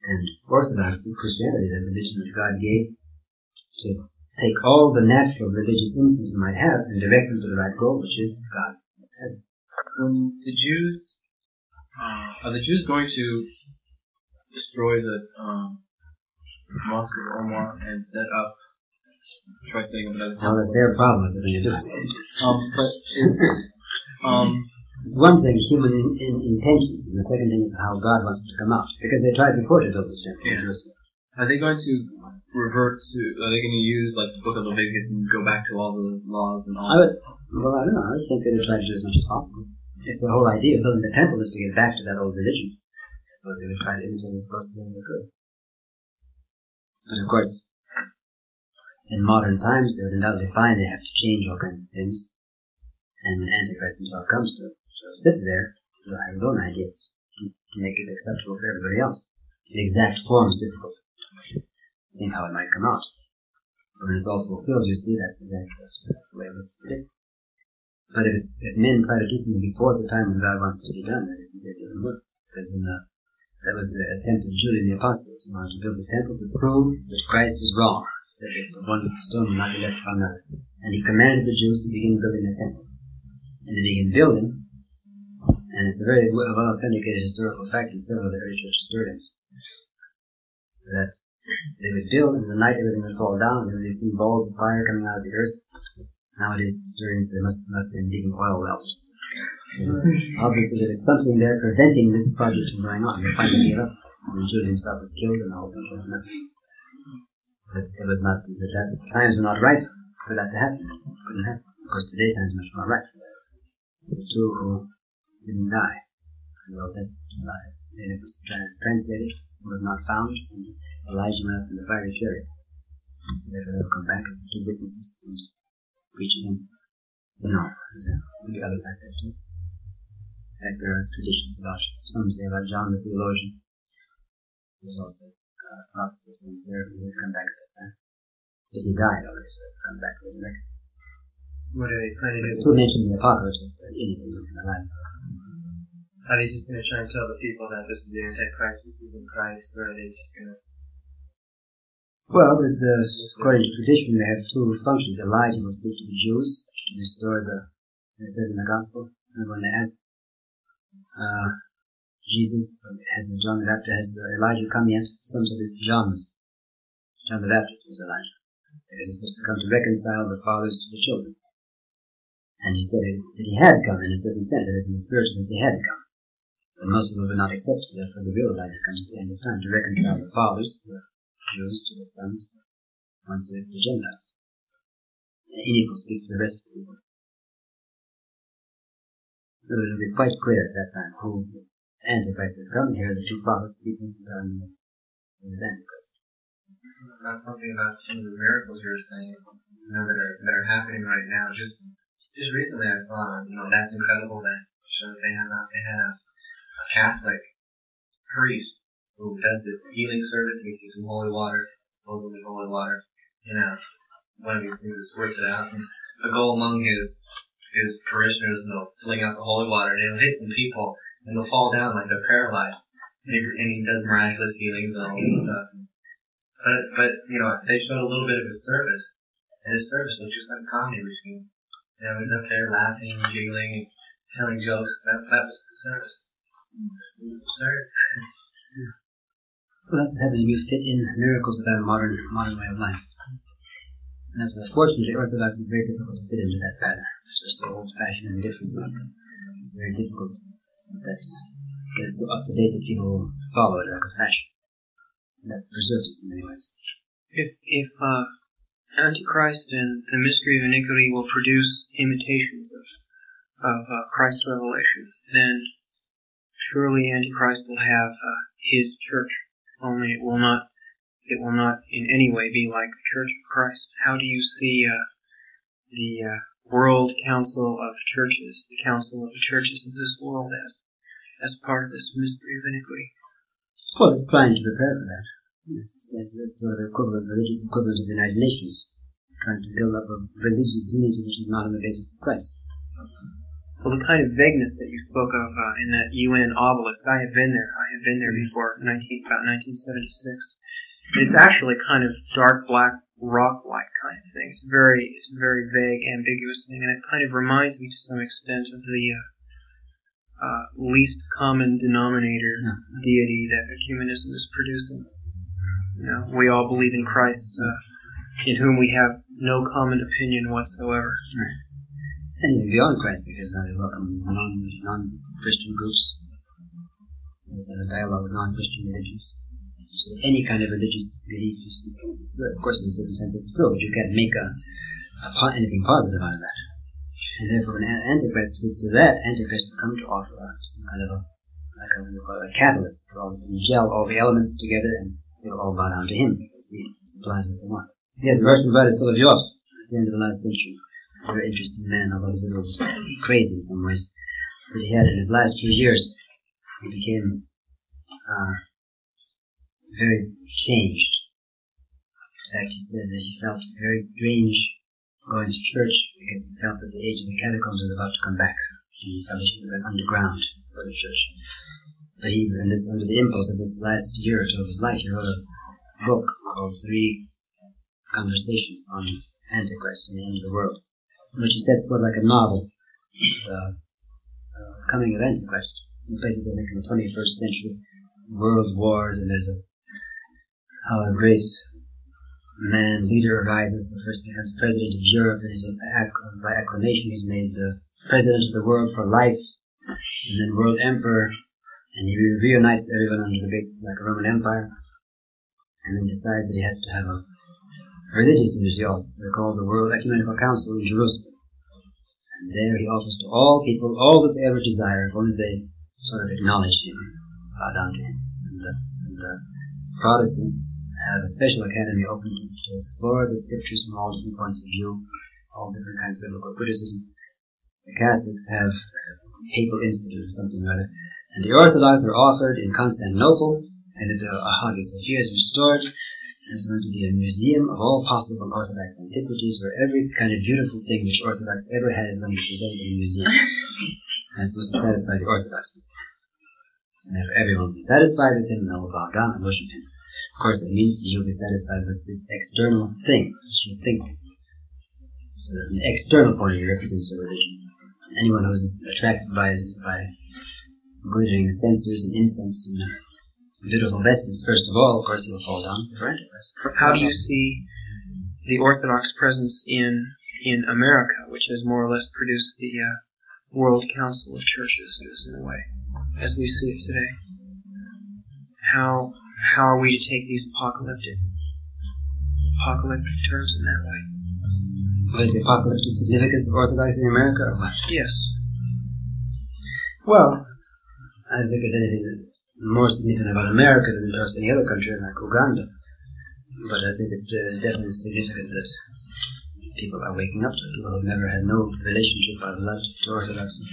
And Orthodox Christianity is a religion which God gave to take all the natural religious instincts we might have and direct them to the right goal, which is God. When the Jews, uh, are the Jews going to destroy the um, Mosque of Omar and set up, try setting up another Well, that's their problem. That's what you do. Um, but is, um, It's one thing, human in, in, intentions, and the second thing is how God wants it to come out. Because they tried before to build the temple Yeah. Are they going to revert to? Are they going to use like the Book of Leviticus and go back to all the laws and all? I would, well, I don't know. I would think they would try to do as much as possible. If the whole idea of building the temple is to get back to that old religion, so they would try to imitate as close as they could. But of course, in modern times, they would undoubtedly find they have to change all kinds of things. And when Antichrist himself comes to, to sit there, he'll have his own ideas to make it acceptable for everybody else. The exact form is difficult. Think how it might come out. When it's all fulfilled, you see that's exactly the way it was predicted. But if, if men try to do something before the time when God wants it to be done, that isn't it doesn't work. Because in the, that was the attempt of Julian the Apostate. He wanted to build the temple to prove that Christ was wrong. He said that one stone will not be left another. And he commanded the Jews to begin building the temple. And they began building, and it's a very well authenticated historical fact in several of the early church historians that they would and in the night everything would fall down, and there would some balls of fire coming out of the earth. Nowadays, historians, they must not have been digging oil wells. Obviously there is something there preventing this project from going on. They finally gave up. And Julian himself was killed and all was nothing. But it was not, the, the times were not right for that to happen. It couldn't happen. Of course, today's times much more right. The two who didn't die, the Old Testament died. And it was trans- translated, was not found, and Elijah went up in the fiery chariot. Therefore, they'll come back as the two witnesses and preach against them. No, there's a, the other back there too. In fact, there are traditions about, some say about John the theologian. There's also uh, prophecies and there he would come back at that. But he died already, so he'll come back resurrected. what are they planning to do? Two mention the apocalypse of anything in the life. Are they just going to try and tell the people that this is the Antichrist, this isn't Christ, or are they just going to... Well, with the, according to tradition, they have two functions. Elijah was speak to the Jews to restore the, it says in the Gospel, and when they ask, uh, Jesus, has John the Baptist, has Elijah come yet? Some said that John's, John the Baptist was Elijah. He was supposed to come to reconcile the fathers to the children. And he said that he had come in a certain sense, that is in the spiritual sense he had come. But most of them would not accept it, therefore the real Elijah comes at the end of time to reconcile the fathers, the Jews to the sons, with the Gentiles. And he will speak to the rest of the people. So it will be quite clear at that time who Antichrist is coming. Here the two prophets speaking um, his Antichrist. Not something about some of the miracles you were saying, you know, that are, that are happening right now. Just just recently, I saw you know that's incredible that they have uh, they had a, a Catholic priest who does this healing service. He sees some holy water, supposedly holy water. You know, one of these things is it out. The goal among his his parishioners, and they'll fling out the holy water, and it'll hit some people, and they'll fall down like they're paralyzed. And he, and he does miraculous healings and all this stuff. But but you know, they showed a little bit of his service, and his service looked just like a comedy routine. You know, he's up there laughing, and giggling, and telling jokes. That that was the service. It was absurd. Well, that's when you fit in miracles without a modern modern way of life. And that's why, fortunately, Orthodox is very difficult to fit into that pattern. It's just so old-fashioned and different. It's very difficult. But it's so up to date that people will follow it like a fashion. And that preserves us in many ways. If if uh, Antichrist and the mystery of iniquity will produce imitations of of uh, Christ's revelation, then surely Antichrist will have uh, his church. Only it will not it will not in any way be like the Church of Christ. How do you see uh, the uh, World Council of Churches, the Council of the Churches of this world, as as part of this mystery of iniquity? Well, it's trying to prepare for that. It's, it's sort of equivalent, religious equivalent of the United Nations, trying to build up a religious unity which is not on the basis of Christ. Well, the kind of vagueness that you spoke of uh, in that UN obelisk, I have been there. I have been there before, 19, about 1976. And it's actually kind of dark black rock-like kind of thing. It's very, it's a very vague, ambiguous thing, and it kind of reminds me to some extent of the uh, uh, least common denominator deity that humanism is producing. You know, we all believe in Christ, uh, in whom we have no common opinion whatsoever. And beyond Christ, because now they welcome non, non-Christian groups. There's a dialogue with non-Christian religions. So any kind of religious belief of course, in a certain sense, it's true, but you can't make a, a anything positive out of that. And therefore, when An- Antichrist sits to that, Antichrist will come to offer us some kind of a, like a, you call it, a catalyst for all this, and gel all the elements together, and it'll all bow down to him, because he supplies what they want. Yeah, the Russian God is Solovyov, at the end of the last century. Very interesting man, although a little crazy in some ways. But he had, in his last few years, he became, uh, very changed. In fact, he said that he felt very strange going to church because he felt that the age of the catacombs was about to come back. And he felt he should underground for the church. But he, and this, under the impulse of this last year or two of his life, he wrote a book called Three Conversations on Antichrist and the End of the World, which he sets forth like a novel the uh, coming of Antichrist. In places, I think, in the 21st century, world wars, and there's a how a great man leader arises the first becomes president of Europe and is acc- by acclamation he's made the president of the world for life and then world emperor and he re- reunites everyone under the basis like a Roman Empire and then decides that he has to have a religious unity also so he calls a World Ecumenical Council in Jerusalem. And there he offers to all people all that they ever desire if only they sort of acknowledge him bow down to him. And the, and the Protestants have a special academy open to, to explore the scriptures from all different points of view, all different kinds of biblical criticism. The Catholics have a papal institute or something or other, and the Orthodox are offered in Constantinople, and if the Hagia Sophia is restored, there's going to be a museum of all possible Orthodox antiquities, where every kind of beautiful thing which Orthodox ever had is going to be presented in a museum. That's supposed to satisfy the Orthodox people. And if everyone will be satisfied with him, they will bow down and worship him. Of course, it means that you'll be satisfied with this external thing, which you think. So an external point of view represents a religion. Anyone who's attracted by by glittering censers and incense and beautiful vestments, first of all, of course, he'll fall down Antichrist. How do you see the Orthodox presence in in America, which has more or less produced the uh, World Council of Churches, in a way, as we see it today? How how are we to take these apocalyptic apocalyptic terms in that way? What is the apocalyptic significance of Orthodoxy in America, or what? Yes. Well, I don't think there's anything more significant about America than perhaps any other country like Uganda. But I think it's uh, definitely significant that people are waking up to it. People who've never had no relationship or love to Orthodoxy.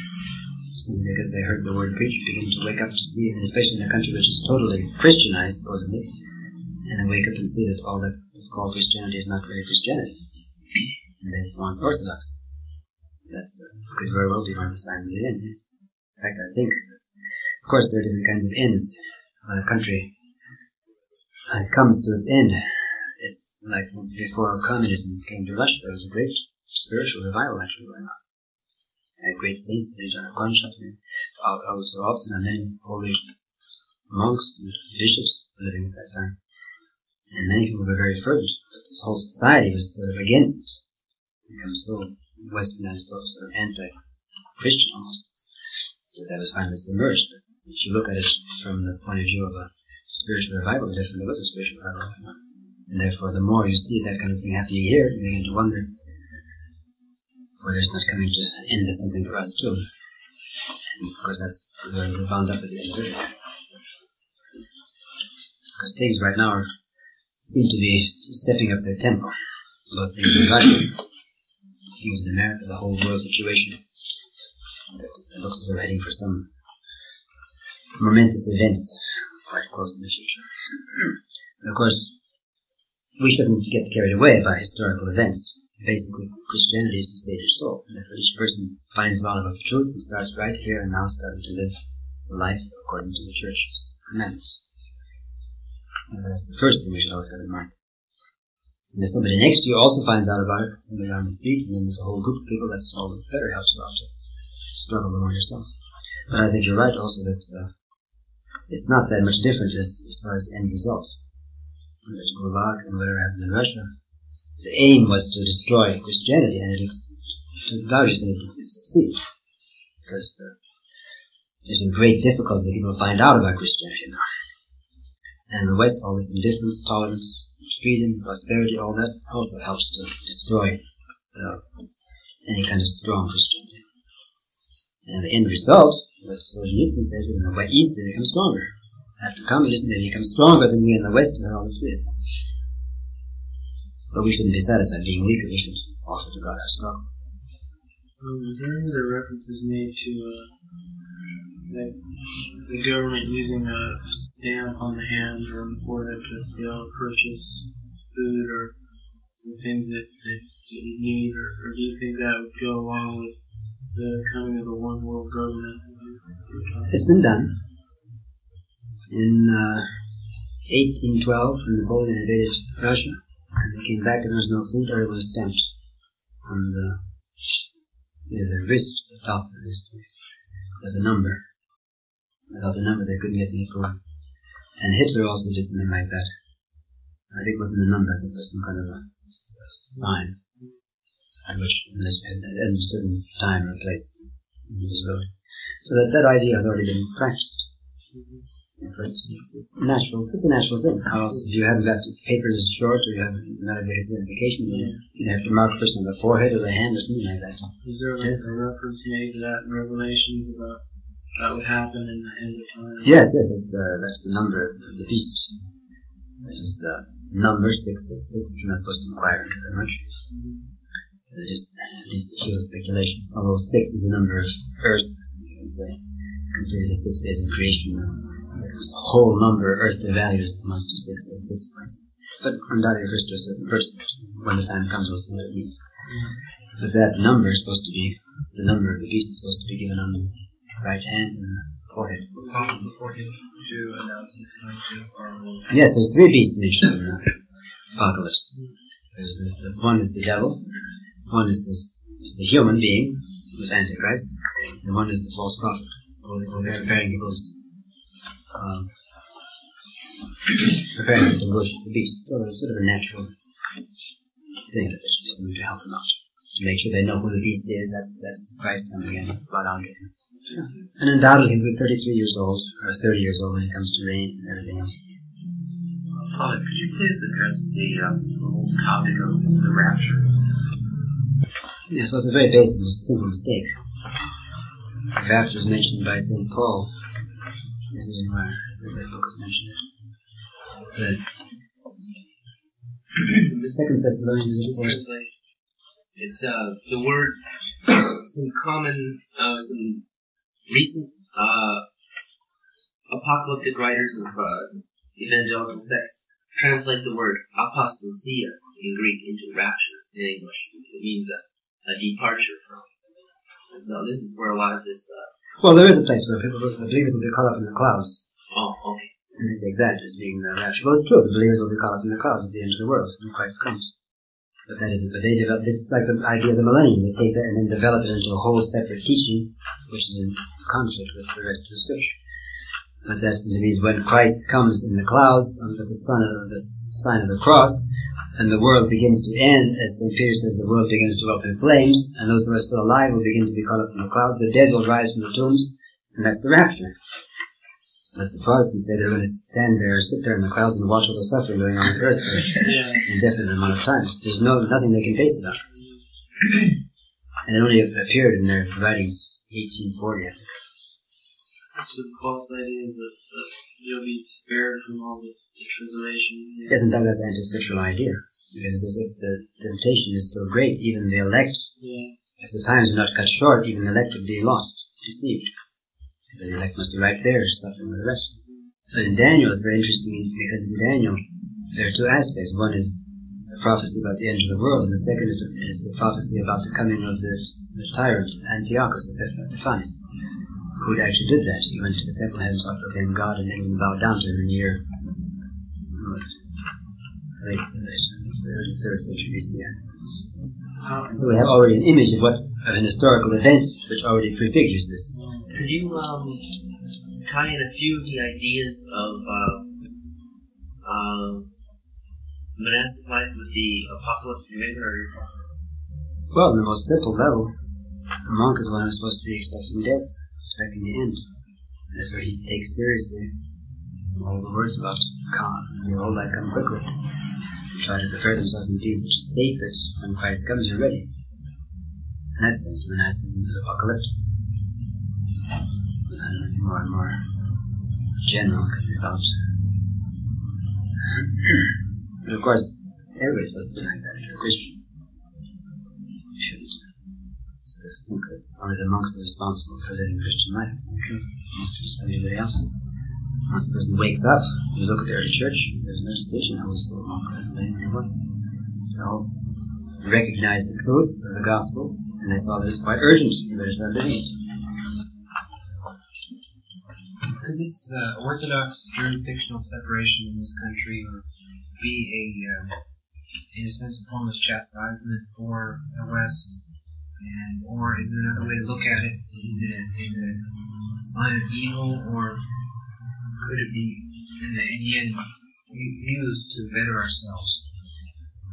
Simply because they heard the word preached, begin to wake up to see, and especially in a country which is totally Christianized, supposedly, and then wake up and see that all that is called Christianity is not really Christianity. And they want Orthodoxy. That's uh, could very well be one of the signs of the end. In fact, I think, of course, there are different kinds of ends when a country uh, comes to its end. It's like before communism came to Russia, there was a great spiritual revival actually going on. And great saints, John Kronstadt, and also often and many holy monks and bishops living at that time. And many people were very fervent, but this whole society was sort of against it. Become so westernized, so sort of anti-Christian almost, that that was finally submerged. But if you look at it from the point of view of a spiritual revival, it definitely was a spiritual revival. And therefore, the more you see that kind of thing happening here, you begin to wonder whether it's not coming to an end of something for us too. And of course, that's where we're bound up at the end of it. Because things right now are, seem to be stepping up their tempo. Both things in Russia, things in America, the whole world situation. It looks as though heading for some momentous events quite close in the future. Of course, we shouldn't get carried away by historical events. Basically, Christianity is to save your soul. And if each person finds out about the truth and starts right here and now starting to live life according to the church's commandments. And that's the first thing we should always have in mind. And if somebody next to you also finds out about it, somebody on the street, and then there's a whole group of people, that's all the better helps out to struggle more yourself. But I think you're right also that uh, it's not that much different as, as far as the end results. There's Gulag and whatever happened in Russia. The aim was to destroy Christianity, and it to large extent it succeeded. Because uh, there's been great difficulty people find out about Christianity now. And the West, all this indifference, tolerance, freedom, prosperity, all that also helps to destroy uh, any kind of strong Christianity. And the end result, what Solzhenitsyn says, in the East they become stronger. After communism, they become stronger than we in the West all this freedom. But we shouldn't be satisfied being weaker. We should offer to God our struggle. Um, is there any other references made to uh, the government using a stamp on the hands or the forehead to able to purchase food or the things that, that you need, or, or do you think that would go along with the coming of the one world government? It's been done. In uh, 1812, when Napoleon invaded Russia, and they came back and there was no food, or it was stamped on the, yeah, the wrist, the top of the wrist, as a number. Without the number, they couldn't get any food. And Hitler also did something like that. I think it wasn't the number, it was some kind of a, a sign at which at, a certain time or place he was wrote. So that that idea has already been practiced. Natural. It's a natural thing. How else, if you haven't got papers short or you haven't got a basic identification, you either have to mark a person on the forehead or the hand or something like that. Is there like a reference made to that in Revelations about that would happen in the end of time? Yes, yes, that's the, that's the number of the beast. Which is the number 666, which you're not supposed to inquire into very much. Mm-hmm. It just, at least a few speculations. Although 6 is the number of Earth, you can say, completed the six days of creation. There's a whole number of earthly values amounts to 666. But undoubtedly refers to a certain person. When the time comes, we'll see what it means. But that number is supposed to be, the number of the beast is supposed to be given on the right hand and the forehead. To announce he's going to, or will Yes, there's three beasts mentioned in the apocalypse. There's this, the, one is the devil, one is, this, is the human being, who's Antichrist, and one is the false prophet, who they're preparing people's, um, preparing them to worship the beast. So it's sort of a natural thing that there should be something to help them out. To make sure they know who the beast is, that's, that's Christ coming in, blood on him. And undoubtedly he'll be 33 years old, or 30 years old when he comes to reign and everything else. Father, could you please address the, um, whole topic of the rapture? Yes, well, it's a very basic, simple mistake. The rapture is mentioned by St. Paul. This is where the book is mentioned. The, the second Thessalonians is, of It's uh the word some common uh some recent uh apocalyptic writers of uh, evangelical sects translate the word apostasia in Greek into rapture in English. It means a, a departure from. And so this is where a lot of this. Uh, Well, there is a place where people, the believers will be caught up in the clouds. oh, okay. And they take that as being the rapture. Well, it's true. The believers will be caught up in the clouds at the end of the world when Christ comes. But that isn't. But they develop. It's like the idea of the millennium. They take that and then develop it into a whole separate teaching, which is in conflict with the rest of the scripture. But that be when Christ comes in the clouds under the of the sign of the cross, and the world begins to end, as St. Peter says, the world begins to go up in flames, and those who are still alive will begin to be caught up in the clouds. The dead will rise from the tombs, and that's the rapture. But the Protestants say they're going to stand there, sit there in the clouds, and watch all the suffering going on on earth for Yeah. an indefinite amount of times. There's no nothing they can base it on. and it only appeared in their writings 1840, I think. So the false idea is that, that you'll be spared from all the, the. Isn't that an anti-scriptural idea? Because if the temptation is so great, even the elect, Yeah. if the times are not cut short, even the elect would be lost, deceived. The elect must be right there, suffering with the rest. Mm-hmm. But in Daniel, it's very interesting because in Daniel, there are two aspects. One is the prophecy about the end of the world, and the second is, is the prophecy about the coming of the, the tyrant, Antiochus Epiphanes, who actually did that. He went to the temple, had himself proclaimed God, and everyone bowed down to him in the year late, late, early third century BC. How, So we have already an image of what of an historical event which already prefigures this. Could you um, tie in a few of the ideas of uh, uh, monastic life with the apocalyptic vision, or Well, on the most simple level, a monk is one who's supposed to be expecting death, expecting the end. Therefore, he takes seriously all the words about come, your whole life come quickly. And try to prepare themselves in such a state that when Christ comes, you're ready. In that sense, monasticism is apocalyptic. And more and more general could be but of course, everybody's supposed to be like that if you're a Christian. You shouldn't sort of think that only the monks are responsible for living Christian life. It's not true. It's just everybody else. Once a person wakes up, you look at the early church, there's no distinction who was still a monk or lay or what. They recognized the truth of the gospel, and they saw that it's quite urgent. You better start doing it. could this uh, orthodox jurisdictional separation in this country be a, uh, in a sense, a form of chastisement for the West? And, or is there another way to look at it? Is it, is it a sign of evil, or could it be, in the, in end, used to better ourselves?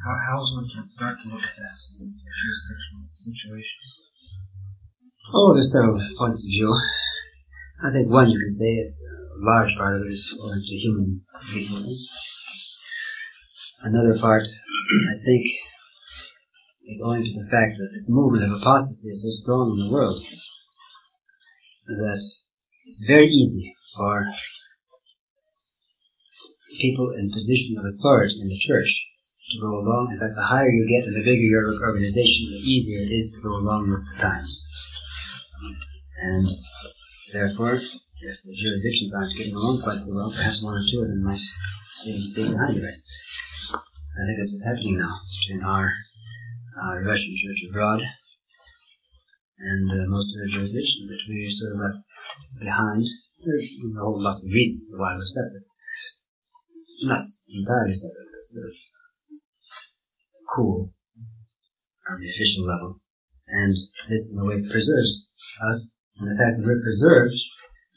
How, how is one to start to look at that jurisdictional situation? Oh, there's several points of view. I think one you can say is uh, a large part of it is owing to human weaknesses. Another part, I think, is owing to the fact that this movement of apostasy is so strong in the world that it's very easy for people in position of authority in the church to go along. In fact, the higher you get and the bigger your organization, the easier it is to go along with the times. And therefore, if the jurisdictions aren't getting along quite so well, perhaps one or two of them might maybe stay behind the rest. I think that's what's happening now between our uh, Russian church abroad and uh, most of the jurisdictions that we sort of left behind. There's a whole lots of reasons why we're separate. Not entirely separate, of cool on the official level. And this, in a way, preserves us. And the fact that we're preserved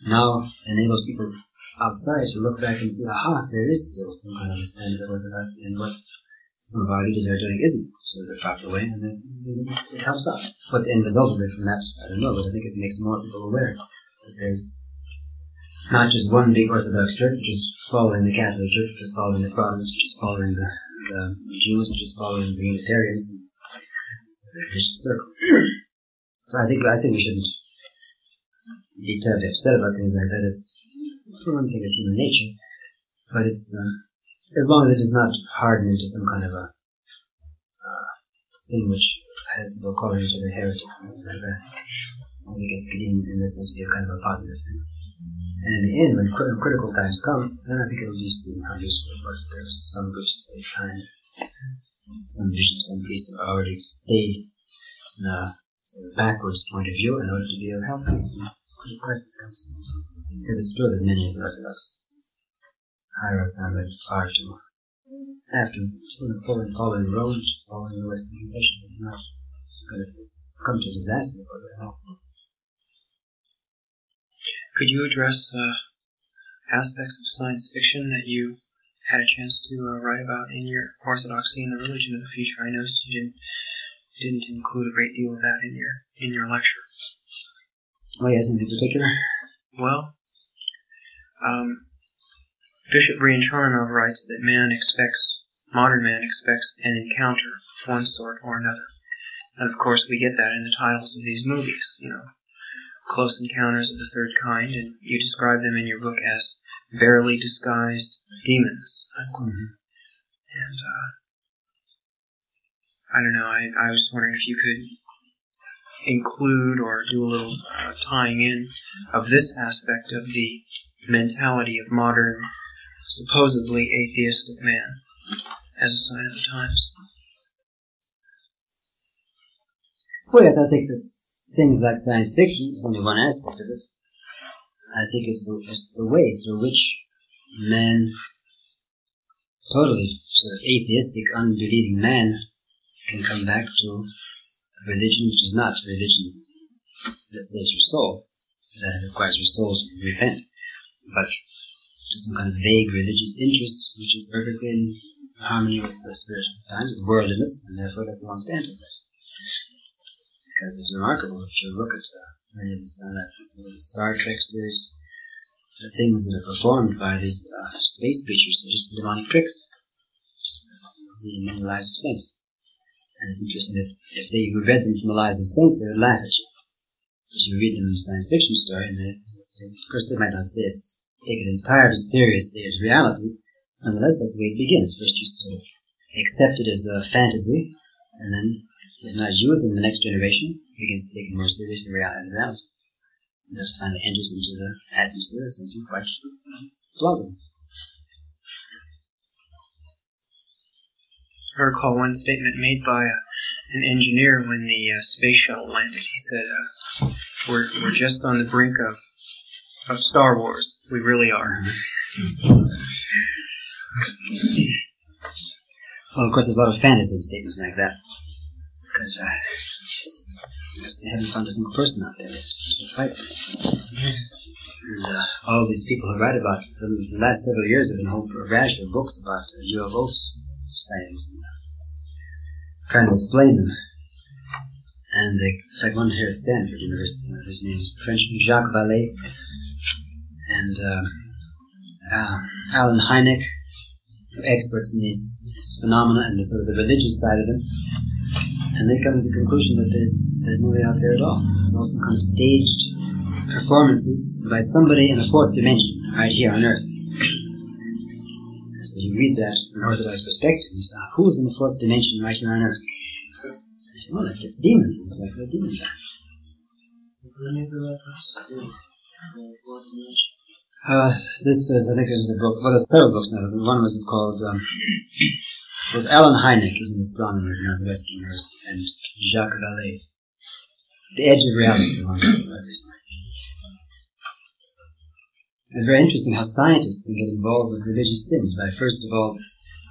now enables people outside to look back and see, aha, there is still some kind of standard of orthodoxy, and what some of our leaders are doing isn't of the proper way, and then it helps out. What the end result will be from that, I don't know, but I think it makes more people aware that there's not just one big Orthodox church, is following the Catholic Church, is following the Protestants, is following the, the Jews, is following the Unitarians. It's a vicious circle. So I think I think we shouldn't be terribly upset about things like that. It's for one thing, it's human nature, but it's uh, as long as it does not harden into some kind of a uh, thing which has call each other heretics and things like that. I think it even, in this sense, be a kind of a positive thing. And in the end, when cri- critical times come, then I think it'll be seen how useful it was. There's some groups that stay behind. Some bishops, some priests have already stayed uh, in a sort of backwards point of view in order to be of help when crisis comes. Because it's true that many of the Orthodox hierarchs led far too after following, following just following the Western confession, not going to come to disaster for their health. Could you address uh, aspects of science fiction that you had a chance to uh, write about in your Orthodoxy and the Religion of the Future? I noticed you didn't didn't include a great deal of that in your in your lecture. Oh yes, in particular. Well, um, Bishop Brianchaninov writes that man expects, modern man expects an encounter of one sort or another. And of course we get that in the titles of these movies, you know. Close Encounters of the Third Kind, and you describe them in your book as barely disguised demons. unquote. And, uh, I don't know, I, I was wondering if you could include or do a little uh, tying in of this aspect of the mentality of modern, supposedly atheistic man as a sign of the times. Well, yes, I think that things like science fiction is only one aspect of it. I think it's the, it's the way through which man, totally sort of atheistic, unbelieving man, can come back to a religion which is not religion. That saves your soul, that requires your soul to repent, but to some kind of vague religious interest which is perfectly in harmony with the spirit of the times, with worldliness, and therefore that belongs to Antichrist because it's remarkable if you look at of the, the Star Trek series, the things that are performed by these uh, space creatures are just demonic tricks, just the many lives of saints. And it's interesting that if they who read them from the lives of saints, they would laugh at you. If you read them in a science fiction story, and they, of course they might not say it's take it entirely seriously as reality, nonetheless that's the way it begins. First you sort of accept it as a fantasy, and then is not youth in the next generation begins to take it more seriously in reality. reality. And thus finally enters into the atmosphere of something quite plausible. I recall one statement made by uh, an engineer when the uh, space shuttle landed. He said, uh, "We're we're just on the brink of of Star Wars. We really are." Well, of course, there's a lot of fantasy statements like that. Because uh, they haven't found a single person out there to fight. And uh, all these people who write about it, in the last several years have been a rash of books about uh, UFO and uh, trying to explain them. And they, in fact, one here at Stanford University, uh, his name is Frenchman Jacques Vallée, and um, uh, Allen Hynek, experts in these phenomena and the sort of the religious side of them, and they come to the conclusion that there's there's nobody out there at all. It's all some kind of staged performances by somebody in a fourth dimension, right here on Earth. So you read that from an Orthodox perspective, you say, ah, who's in the fourth dimension right here on Earth? I say, well, it's demons. It's like the demons are. Uh, this is, I think this is a book, well, there's several books now. One was called, um, was Allen Hynek, he's an astronomer in Northwestern University, and Jacques Vallée. The Edge of Reality, It's very interesting how scientists can get involved with religious things by first of all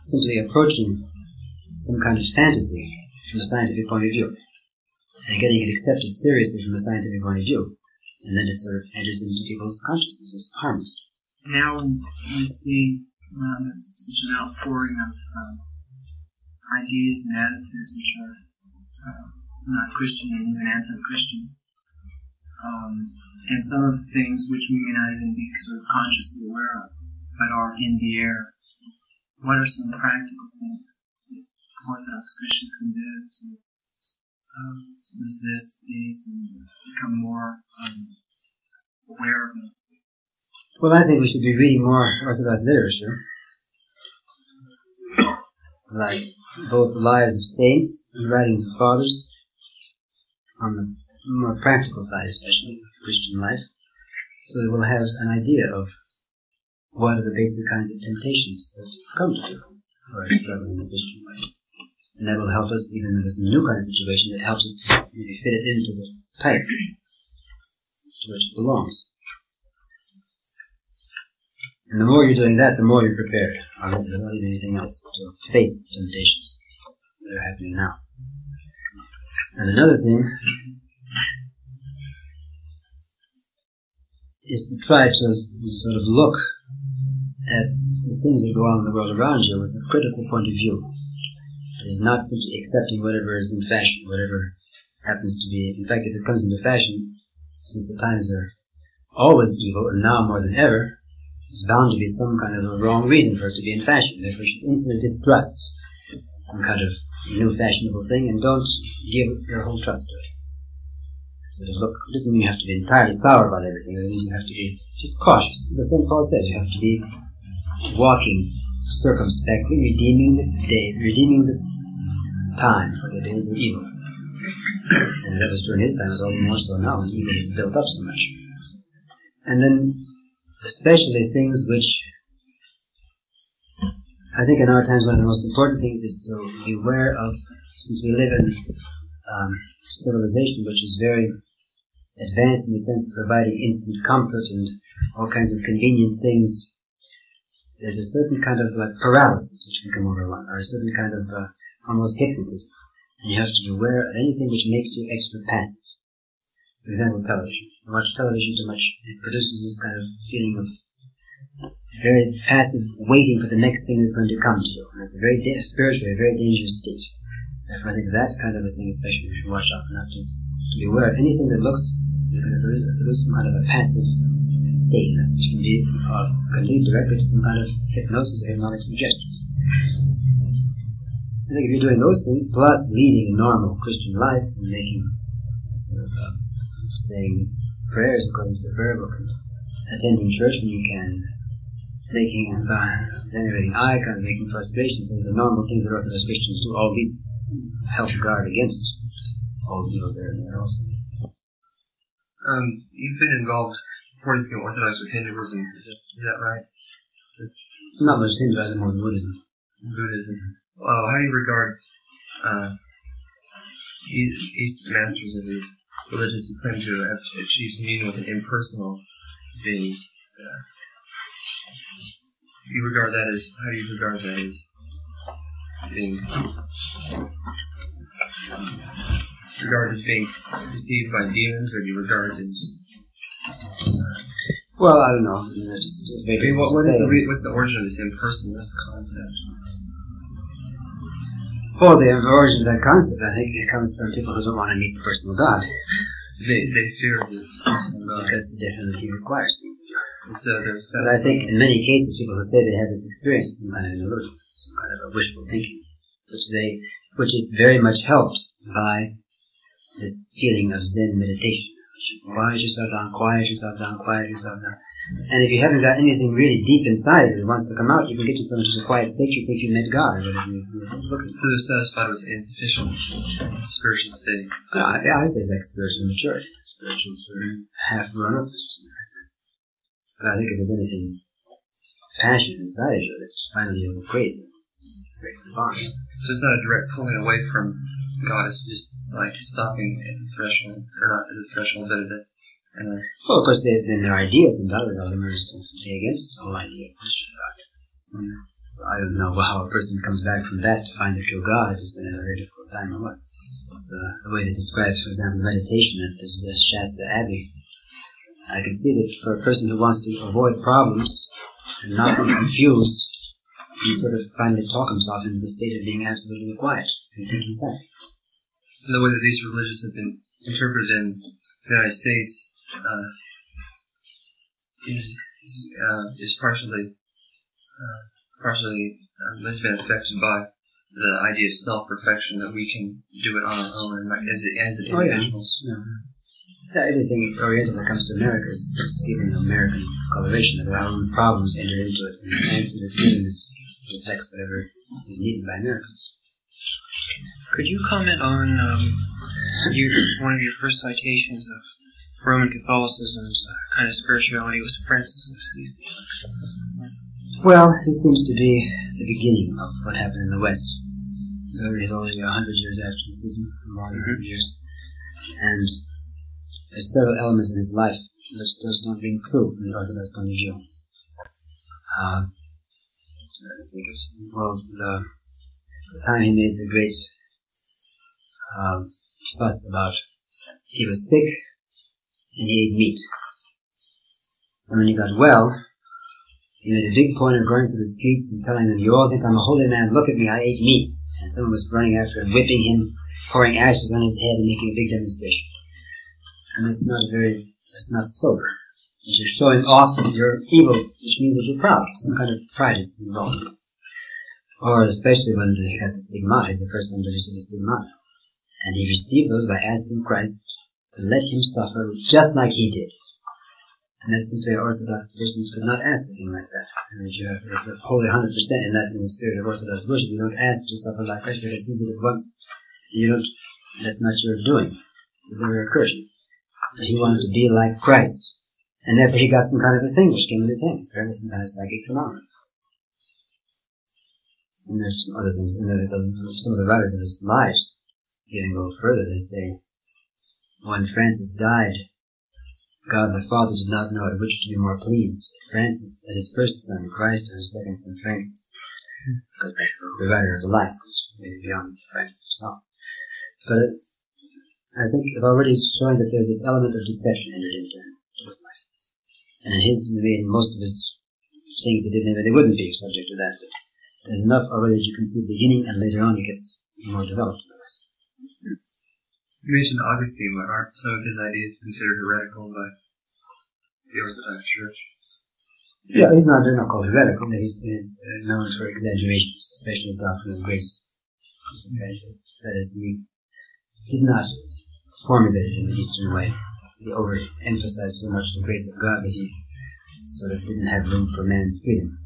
simply approaching some kind of fantasy from a scientific point of view and getting it accepted seriously from a scientific point of view and then it sort of enters into people's consciousness as harmless. Now we see um, such an outpouring of um, ideas and attitudes which are uh, not Christian and even anti-Christian. Um, and some of the things which we may not even be sort of consciously aware of, but are in the air. What are some practical things that Orthodox Christians can do to um, resist these and become more um, aware of them? Well, I think we should be reading more Orthodox literature, like both the lives of saints and the writings of fathers, on the more practical side, especially Christian life, so they will have an idea of what are the basic kinds of temptations that come to people who are struggling in the Christian life. And that will help us, even in this new kind of situation, it helps us to maybe fit it into the type to which it belongs. And the more you're doing that, the more you're prepared, there's not even anything else, to face temptations that are happening now. And another thing is to try to sort of look at the things that go on in the world around you with a critical point of view. It is not simply accepting whatever is in fashion, whatever happens to be. In fact, if it comes into fashion, since the times are always evil, and now more than ever, there's bound to be some kind of a wrong reason for it to be in fashion. Therefore, should instantly distrust some kind of new fashionable thing and don't give your whole trust to it. So look, it doesn't mean you have to be entirely sour about everything. It means you have to be just cautious. The St. Paul says you have to be walking circumspectly, redeeming the day, redeeming the time, for the days of evil. And that was during his time, the more so now when evil is built up so much. And then, especially things which I think in our times one of the most important things is to be aware of, since we live in um, civilization which is very advanced in the sense of providing instant comfort and all kinds of convenient things, there's a certain kind of like paralysis which can come over one, or a certain kind of uh, almost hypnotism. And you have to be aware of anything which makes you extra passive. For example, television. You watch television too much, it produces this kind of feeling of very passive, waiting for the next thing that's going to come to you. And it's a very da- spiritually, a very dangerous state. Therefore, I think that kind of a thing, especially, we should watch out not to, to be aware of anything that looks produce some kind of a passive state, which can be uh, can lead directly to some kind of hypnosis or hypnotic suggestions. I think if you're doing those things, plus leading a normal Christian life and making, uh, saying prayers according to the prayer book, and attending church when you can, making uh, generating eye contact, making frustrations, and the normal things that Orthodox Christians do, all these help guard against all evil there and there also. Um, you've been involved, according to Orthodox with Hinduism, is that right? Not much Hinduism, more Buddhism. Buddhism. Uh, how do you regard uh, East masters of these religions who claim to have achieved some union with an impersonal being? Uh, you regard that as how do you regard that as being regard as being deceived by demons, or do you regard it as Well, I don't know. It's, it's very I mean, what, what is the re- what's the origin of this impersonalist concept? Well, the origin of that concept, I think, it comes from people who don't want to meet the personal God, They they fear the personal God. because definitely he requires things. And so there's But I think in many cases, people who say they have this experience is some kind of an illusion, some kind of a wishful thinking, which they, which is very much helped by the feeling of Zen meditation. Quiet yourself down, quiet yourself down, quiet yourself down. And if you haven't got anything really deep inside you that wants to come out, you can get yourself into a quiet state. You think you met God, or whatever you- looking for. So they're satisfied with the insufficient spiritual state. Uh, I, I say like spiritual maturity, spiritual sort half grown up. But I think if there's anything passion inside of you that's finally you'll go crazy. So it's not a direct pulling away from God. It's just like stopping at the threshold, or not at the threshold, but at the uh, Well, of course, they, then their ideas and other of them are simply against the whole idea of Christian Mm. So I don't know how a person comes back from that to find the true God is going to have a very difficult time or what. The way they describe, for example, the meditation at this uh, Shasta Abbey. I can see that for a person who wants to avoid problems and not be confused, he sort of finally talk himself into the state of being absolutely quiet and thinking sad. and the way that these religions have been interpreted in the United States uh, is is, uh, is partially uh, partially um, has been affected by the idea of self perfection that we can do it on our own and like, as as Oh, yeah. individuals. Yeah, everything Oriental that comes to America is just given American coloration that our own problems enter into it and the answer hence its means reflects whatever is needed by Americans. Could you comment on um, you, one of your first citations of Roman Catholicism's uh, kind of spirituality was Francis of Assisi. Well, he seems to be the beginning of what happened in the West. He's already, already a hundred years after the schism, more than a hundred years. And there's several elements in his life which does not ring true from the Orthodox point of view. Uh, I think it's, well, the, the time he made the great um, fuss about he was sick and he ate meat. And when he got well, he made a big point of going through the streets and telling them, you all think I'm a holy man, look at me, I ate meat. And someone was running after him, whipping him, pouring ashes on his head and making a big demonstration. And that's not very, that's not sober. You're showing off your evil, which means that you're proud. Some kind of pride is involved. Or especially when he stigmata, he's the first one to receive the stigmata. And he received those by asking Christ to let him suffer just like he did. And that's simply Orthodox Christians could not ask a thing like that. And if you have wholly 100% in that in the spirit of Orthodox worship, you don't ask to suffer like Christ because he did it once. You don't, that's not your doing. It never occurred. But he wanted to be like Christ. And therefore he got some kind of a thing which came in his hands. Apparently some kind of psychic phenomenon. And there's some other things, and there, some of the writers of his lives, a little further, they say, when Francis died, God the Father did not know at which to be more pleased, Francis at his first son, Christ, or his second son, Francis. Because the, writer of the life, maybe beyond Francis himself. But it, I think it's already showing that there's this element of deception entered into his life. And his, maybe in most of his things he did, maybe they wouldn't be subject to that, but there's enough already that you can see the beginning, and later on it gets more developed. You mentioned Augustine, but aren't some of his ideas considered heretical by the Orthodox Church? Yeah, he's not, they're not called heretical, he's, he's uh, known for exaggerations, especially the doctrine of grace. That is, he did not formulate it in the Eastern way. He overemphasized so much the grace of God that he sort of didn't have room for man's freedom.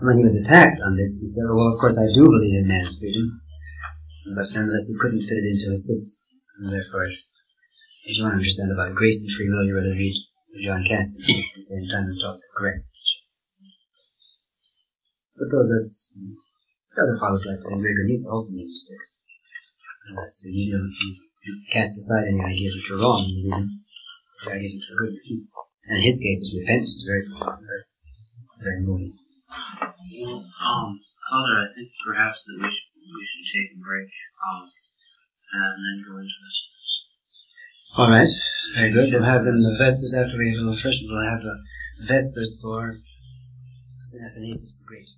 And when he was attacked on this, he said, well, of course I do believe in man's freedom, but nonetheless he couldn't fit it into his system. And therefore, if you want to understand about grace and free will, you better read John Cassian at the same time and talk the correct. But those that's the other fathers like Saint Gregory also made mistakes. And that's you don't you, cast aside any ideas which are wrong, you know, the ideas which are good. And in his case, his repentance is very, very, very moving. Um, Father, I think perhaps that we should, we should take a break, um, and then go into. All right, very good. We'll have then the Vespers after we have first. We'll have the Vespers for Saint Athanasius the Great.